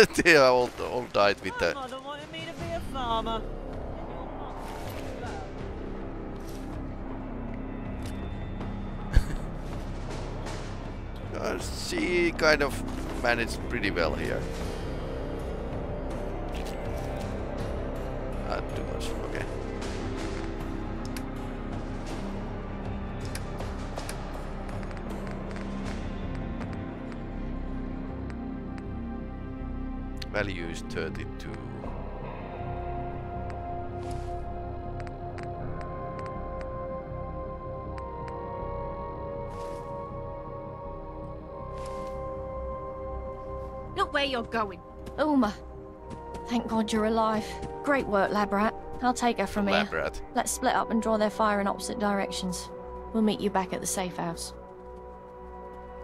[laughs] they all, all died with that. Mother wanted me to be a farmer. [laughs] Uh, she kind of managed pretty well here. Not too much, okay. Value is 32. Look where you're going. Uma. Thank God you're alive. Great work, Labrat. I'll take her from here. Labrat. Let's split up and draw their fire in opposite directions. We'll meet you back at the safe house.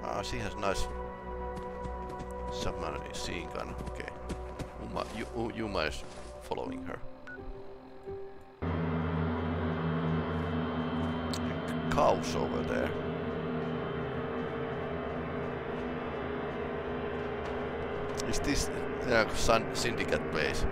Ah, she has nice submarine seeing gun. Okay. You, U- Uma is following her. Cows over there. Is this uh, Syndicate place?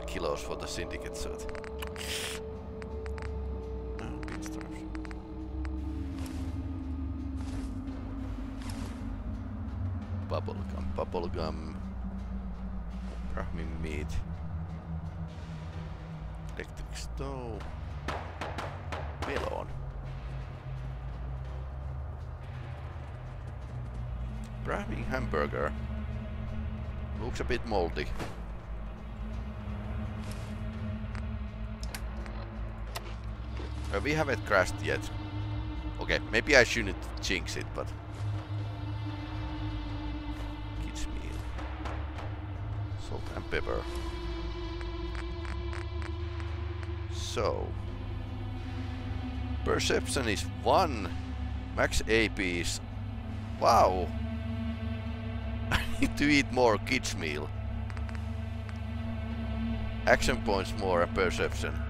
Uh, kilos for the syndicate suit. Bubblegum, bubblegum, Brahmin meat, electric stove, melon. Brahmin hamburger looks a bit moldy. Uh, we haven't crashed yet. Okay, maybe I shouldn't jinx it, but... Kids meal. Salt and pepper. So... Perception is 1. Max AP is... Wow! [laughs] I need to eat more kids meal. Action points more and perception.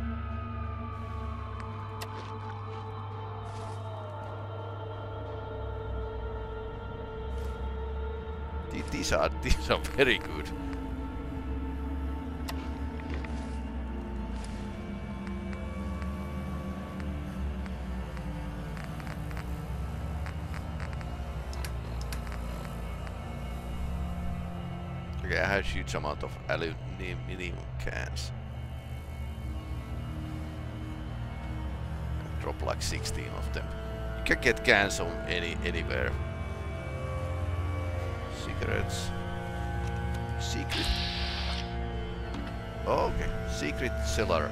These are [laughs] these are very good. Okay, I have huge amount of aluminum cans. Drop like 16 of them. You can get cans on any anywhere. Cigarettes. Secret. Okay. Secret cellar.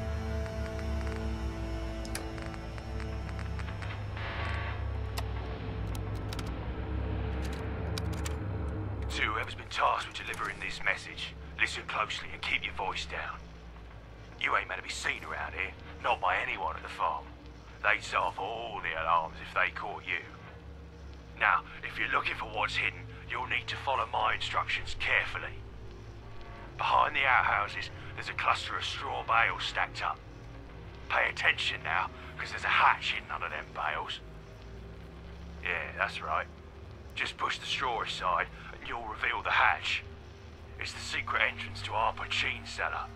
To whoever's been tasked with delivering this message, listen closely and keep your voice down. You ain't meant to be seen around here, not by anyone at the farm. They'd set off all the alarms if they caught you. Now, if you're looking for what's hidden, you'll need to follow my instructions carefully. Behind the outhouses, there's a cluster of straw bales stacked up. Pay attention now, because there's a hatch hidden of them bales. Yeah, that's right. Just push the straw aside and you'll reveal the hatch. It's the secret entrance to our Pachin cellar.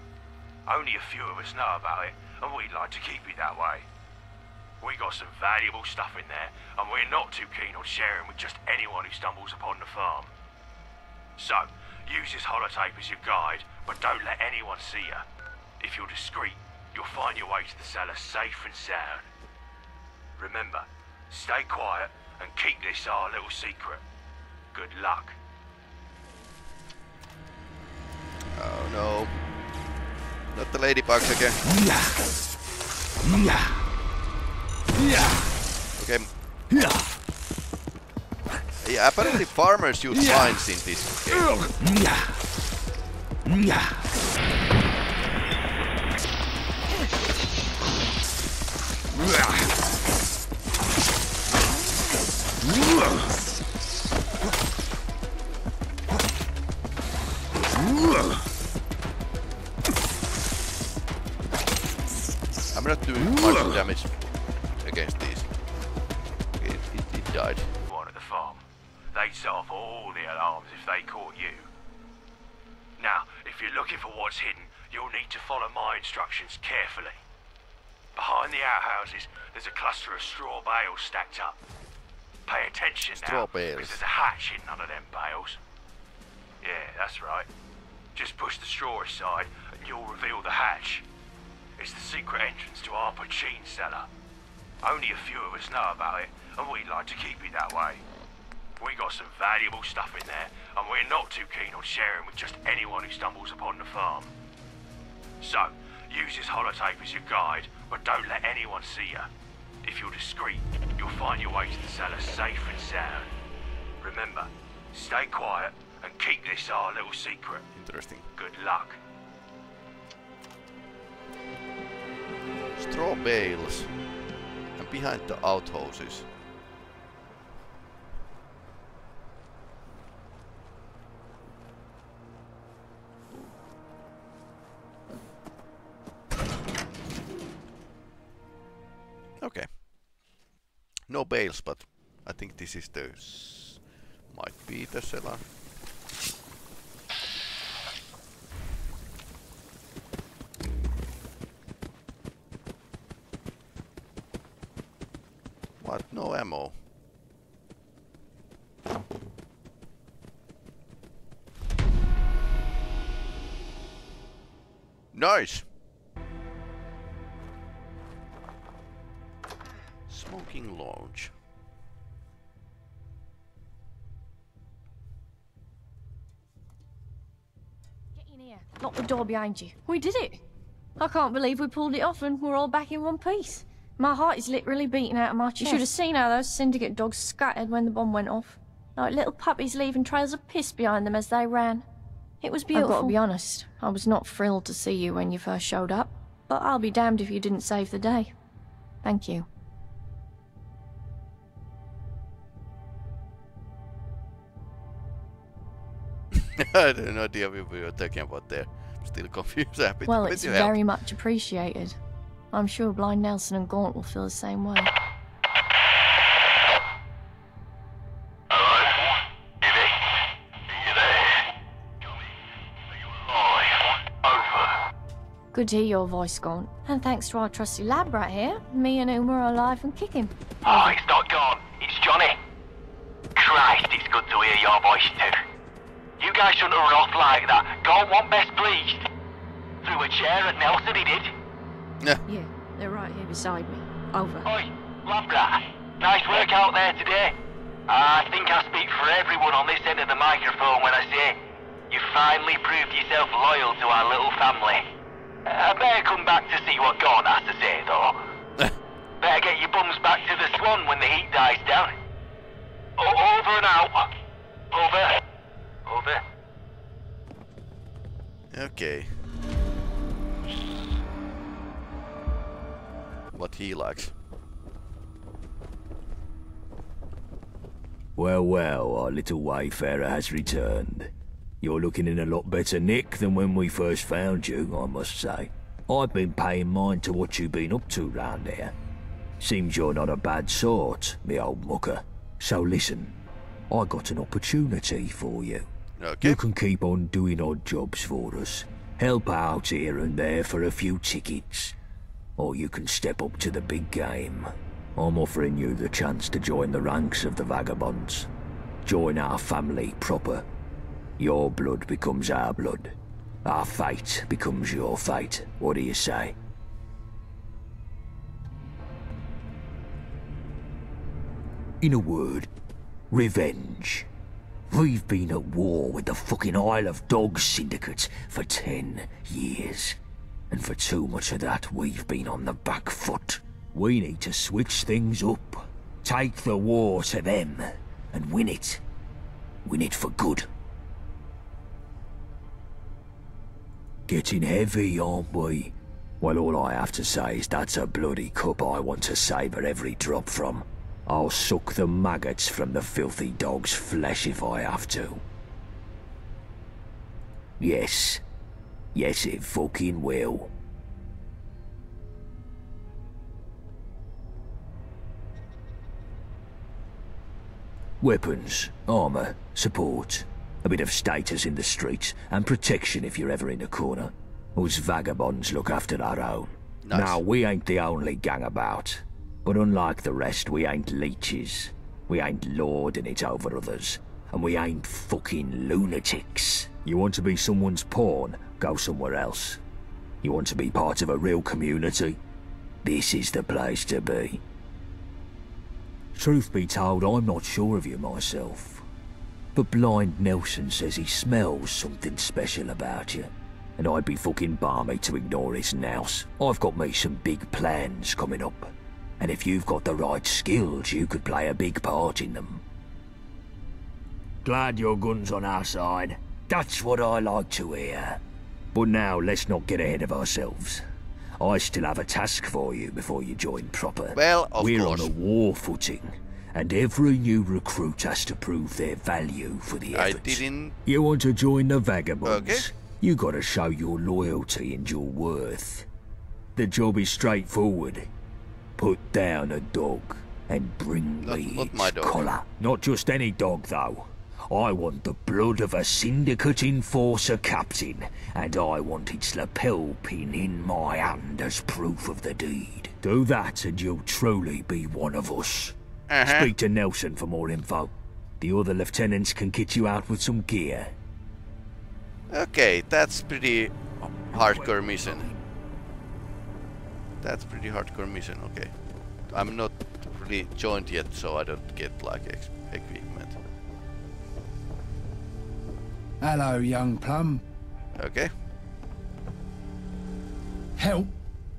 Only a few of us know about it, and we'd like to keep it that way. We got some valuable stuff in there, and we're not too keen on sharing with just anyone who stumbles upon the farm. So, use this holotape as your guide, but don't let anyone see you. If you're discreet, you'll find your way to the cellar safe and sound. Remember, stay quiet and keep this our little secret. Good luck. Oh no. Not the ladybugs again. Okay. Yeah, apparently farmers use vines in this game. I'm not doing much damage against these. It, it, it died. One at the farm. They'd set off all the alarms if they caught you. Now, if you're looking for what's hidden, you'll need to follow my instructions carefully. Behind the outhouses, there's a cluster of straw bales stacked up. Pay attention Straw now, bales. because there's a hatch hidden of them bales. Yeah, that's right. Just push the straw aside and you'll reveal the hatch. It's the secret entrance to our Pachin cellar. Only a few of us know about it, and we'd like to keep it that way. We got some valuable stuff in there, and we're not too keen on sharing with just anyone who stumbles upon the farm. So, use this holotape as your guide, but don't let anyone see you. If you're discreet, you'll find your way to the cellar safe and sound. Remember, stay quiet and keep this our little secret. Interesting. Good luck. Straw bales. Behind the outhouses. Okay. No bales, but I think this is the... might be the cellar. What? No ammo. Nice! Smoking lounge. Get in here. Lock the door behind you. We did it. I can't believe we pulled it off and we're all back in one piece. My heart is literally beating out of my chest. You should have seen how those syndicate dogs scattered when the bomb went off. Like little puppies leaving trails of piss behind them as they ran. It was beautiful. I've got to be honest, I was not thrilled to see you when you first showed up. But I'll be damned if you didn't save the day. Thank you. [laughs] I had no idea what we were talking about there. I'm still [laughs] confused. Happy Well, it's very much appreciated. I'm sure Blind Nelson and Gaunt will feel the same way. Good to hear your voice, Gaunt. And thanks to our trusty lab rat here, me and Uma are alive and kicking. Oh, it's not gone. It's Johnny. Christ, it's good to hear your voice too. You guys shouldn't have run off like that. Gone one best pleased. Threw a chair at Nelson, he did. Yeah, they're right here beside me. Over. Oi, lab rat. Nice work out there today. Ah, I think I speak for everyone on this end of the microphone when I say you finally proved yourself loyal to our little family. Uh, I better come back to see what Gordon has to say, though. [laughs] better get your bums back to the Swan when the heat dies down. O- over and out. Over. Over. Okay. What he likes. Well, well, our little wayfarer has returned. You're looking in a lot better nick than when we first found you, I must say. I've been paying mind to what you've been up to round here. Seems you're not a bad sort, me old mucker. So listen, I got an opportunity for you. Okay. You can keep on doing odd jobs for us. Help out here and there for a few tickets. Or you can step up to the big game. I'm offering you the chance to join the ranks of the vagabonds. Join our family proper. Your blood becomes our blood. Our fate becomes your fate. What do you say? In a word, revenge. We've been at war with the fucking Isle of Dogs syndicate for ten years. And for too much of that, we've been on the back foot. We need to switch things up. Take the war to them and win it. Win it for good. Getting heavy, aren't we? Well, all I have to say is that's a bloody cup I want to savour every drop from. I'll suck the maggots from the filthy dog's flesh if I have to. Yes. Yes, it fucking will. Weapons, armour, support, a bit of status in the streets, and protection if you're ever in a corner. Us vagabonds look after our own. Nice. Now, we ain't the only gang about. But unlike the rest, we ain't leeches. We ain't lording it over others. And we ain't fucking lunatics. You want to be someone's pawn? Go somewhere else. You want to be part of a real community? This is the place to be. Truth be told, I'm not sure of you myself. But Blind Nelson says he smells something special about you. And I'd be fucking balmy to ignore his nouse. I've got me some big plans coming up. And if you've got the right skills, you could play a big part in them. Glad your gun's on our side. That's what I like to hear. But now, let's not get ahead of ourselves. I still have a task for you before you join proper. Well, of We're course. on a war footing, and every new recruit has to prove their value for the I didn't. You want to join the Vagabonds? Okay. You gotta show your loyalty and your worth. The job is straightforward. Put down a dog and bring Not- me not its collar. Not just any dog, though. I want the blood of a syndicate enforcer captain, and I want its lapel pin in my hand as proof of the deed. Do that, and you'll truly be one of us. Uh-huh. Speak to Nelson for more info. The other lieutenants can get you out with some gear. Okay, that's pretty hardcore mission. That's pretty hardcore mission. Okay, I'm not really joined yet, so I don't get like ex Hello, young plum. Okay. Help?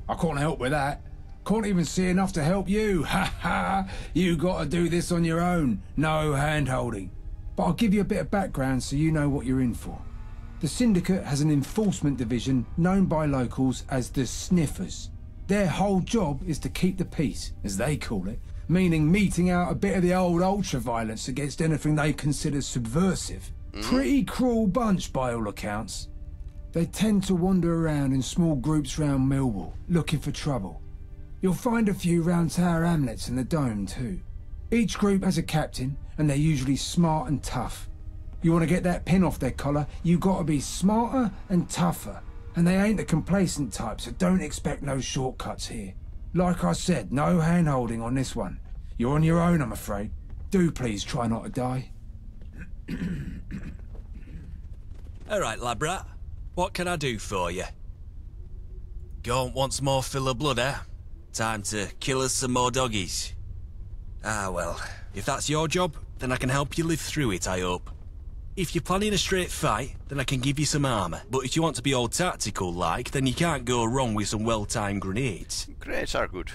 I can't help with that. Can't even see enough to help you. [laughs] Ha ha! You gotta do this on your own. No hand holding. But I'll give you a bit of background so you know what you're in for. The Syndicate has an enforcement division known by locals as the Sniffers. Their whole job is to keep the peace, as they call it, meaning meting out a bit of the old ultra violence against anything they consider subversive. Pretty cruel bunch by all accounts. They tend to wander around in small groups round Millwall, looking for trouble. You'll find a few round Tower Hamlets and the Dome too. Each group has a captain, and they're usually smart and tough. You want to get that pin off their collar, you gotta be smarter and tougher. And they ain't the complacent type, so don't expect no shortcuts here. Like I said, no hand holding on this one. You're on your own, I'm afraid. Do please try not to die. [coughs] All right, Labrat. What can I do for you? Go on once more fill of blood, eh? Time to kill us some more doggies. Ah, well, if that's your job, then I can help you live through it, I hope. If you're planning a straight fight, then I can give you some armour. But if you want to be all tactical like, then you can't go wrong with some well-timed grenades. Grenades are good.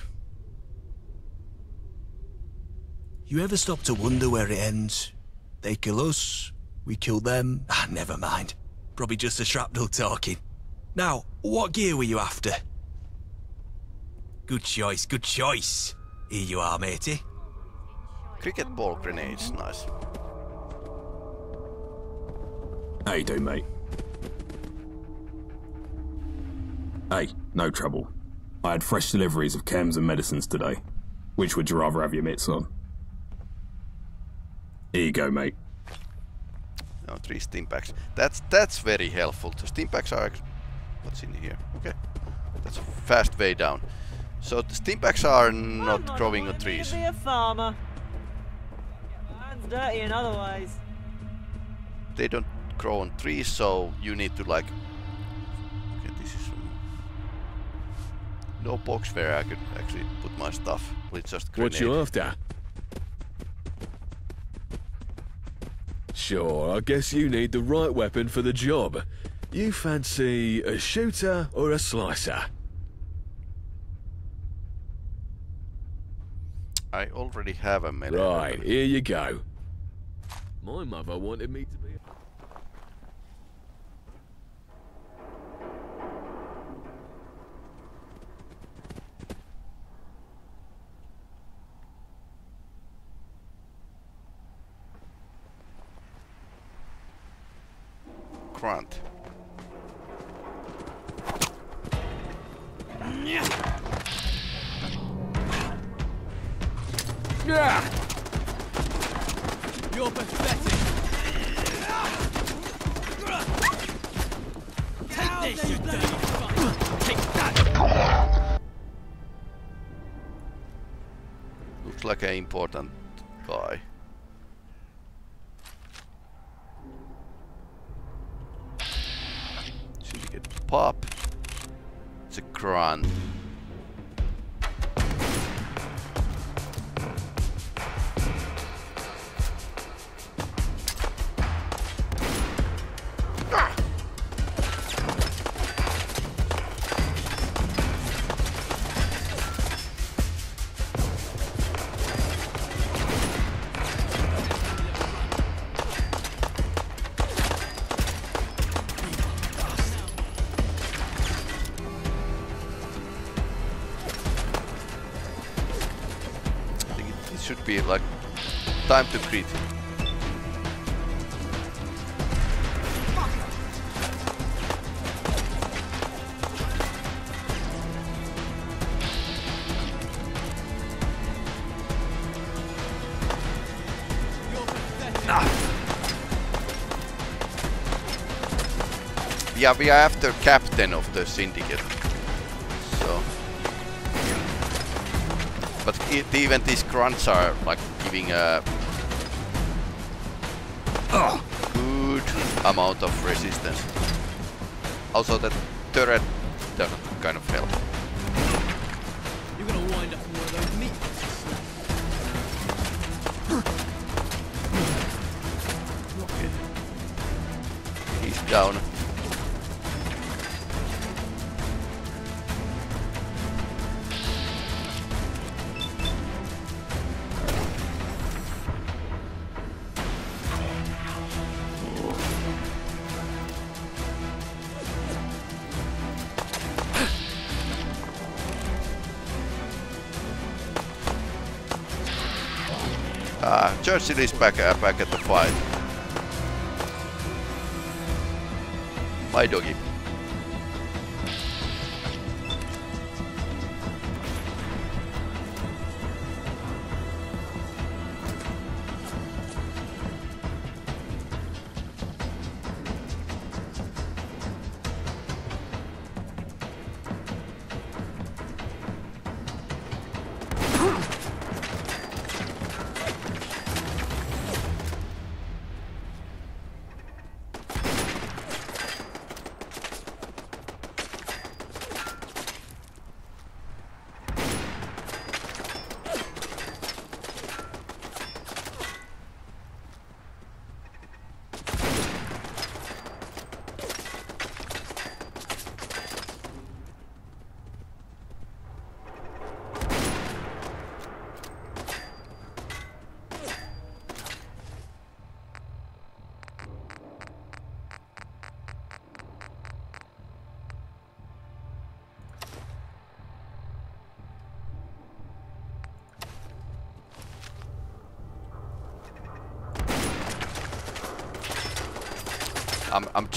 You ever stop to wonder where it ends? They kill us, we kill them. Ah, never mind. Probably just a shrapnel talking. Now, what gear were you after? Good choice, good choice. Here you are, matey. Cricket ball grenades, nice. How you doing, mate? Hey, no trouble. I had fresh deliveries of chems and medicines today. Which would you rather have your mitts on? Here you go, mate. No, three Stimpaks. That's that's very helpful. The Stimpaks are... What's in here? Okay. That's a fast way down. So the Stimpaks are not growing on trees. Be a farmer. Hands dirty in other ways. They don't grow on trees, so you need to like... Okay, this is... No box where I could actually put my stuff. With just grenade. What you after? Sure, I guess you need the right weapon for the job. You fancy a shooter or a slicer? I already have a melee Right, weapon. here you go. My mother wanted me to be. Grunt. Time to crit. Ah. Yeah, we are after captain of the syndicate. So, but e even these grunts are like giving a amount of resistance. Also, the turret Churchill is back, uh, back at the fight. My doggy.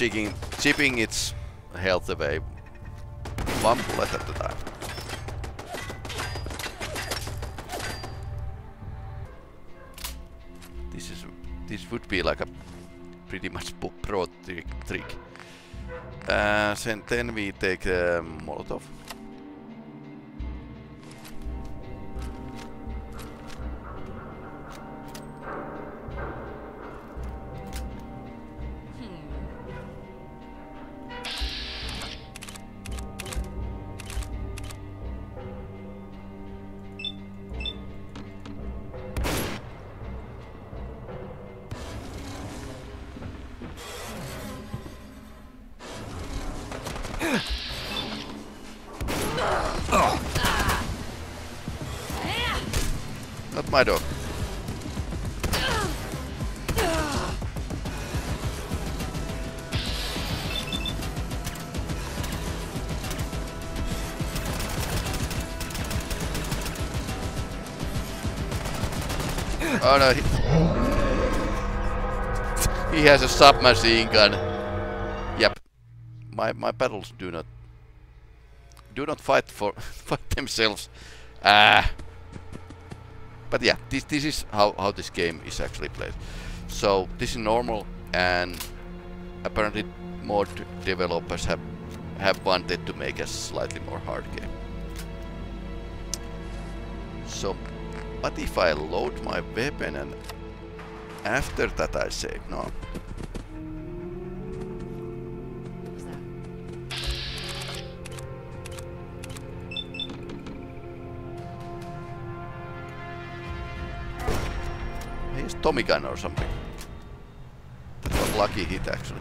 Chipping chipping its health away. one bullet at a time. This is this would be like a pretty much [laughs] pro trick. trick. Uh, and then we take uh, Molotov. Submachine gun. Yep. My my battles do not do not fight for [laughs] fight themselves. Ah. But yeah, this this is how how this game is actually played. So this is normal, and apparently more developers have have wanted to make a slightly more hard game. So, what if I load my weapon and after that I save? No. Tommy gun or something. Was lucky hit actually.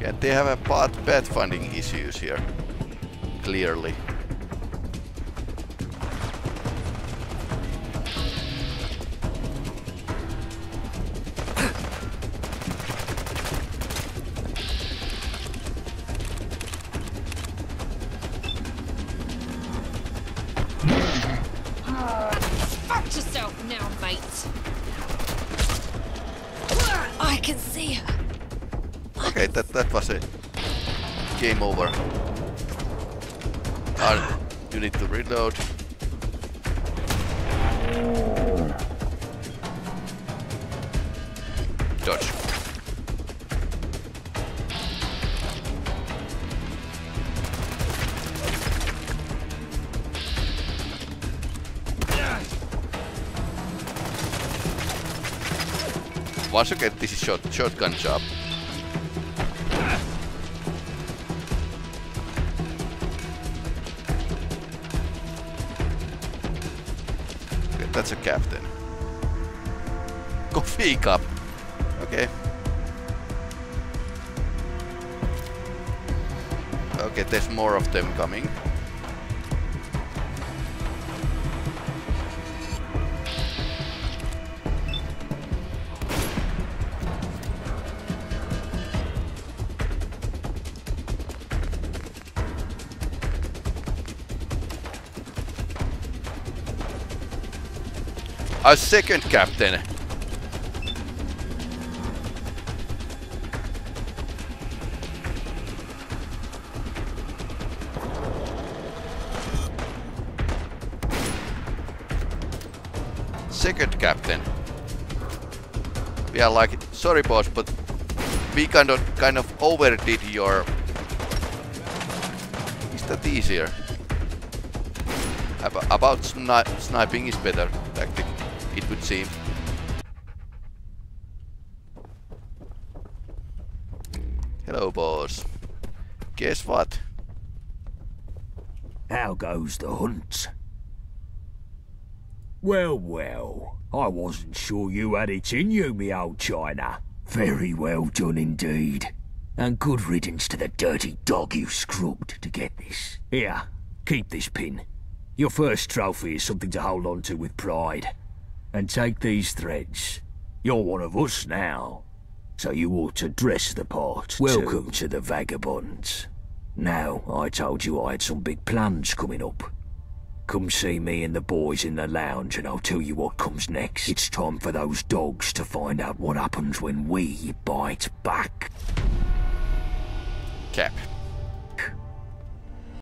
Yeah, they have a path pathfinding issues here. Clearly. Shotgun job, Okay, that's a captain. Coffee cup. Okay. Okay, there's more of them coming. Second captain. Second captain. We are like, sorry boss, but we kind of kind of overdid your. Is that easier? Ab about sni sniping is better seem. Hello, boss. Guess what? How goes the hunt? Well, well, I wasn't sure you had it in you, me old China. Very well done indeed. And good riddance to the dirty dog you scrubbed to get this. Here, keep this pin. Your first trophy is something to hold on to with pride. And take these threads. You're one of us now. So you ought to dress the part. Welcome to the Vagabonds. Now, I told you I had some big plans coming up. Come see me and the boys in the lounge and I'll tell you what comes next. It's time for those dogs to find out what happens when we bite back. Cap.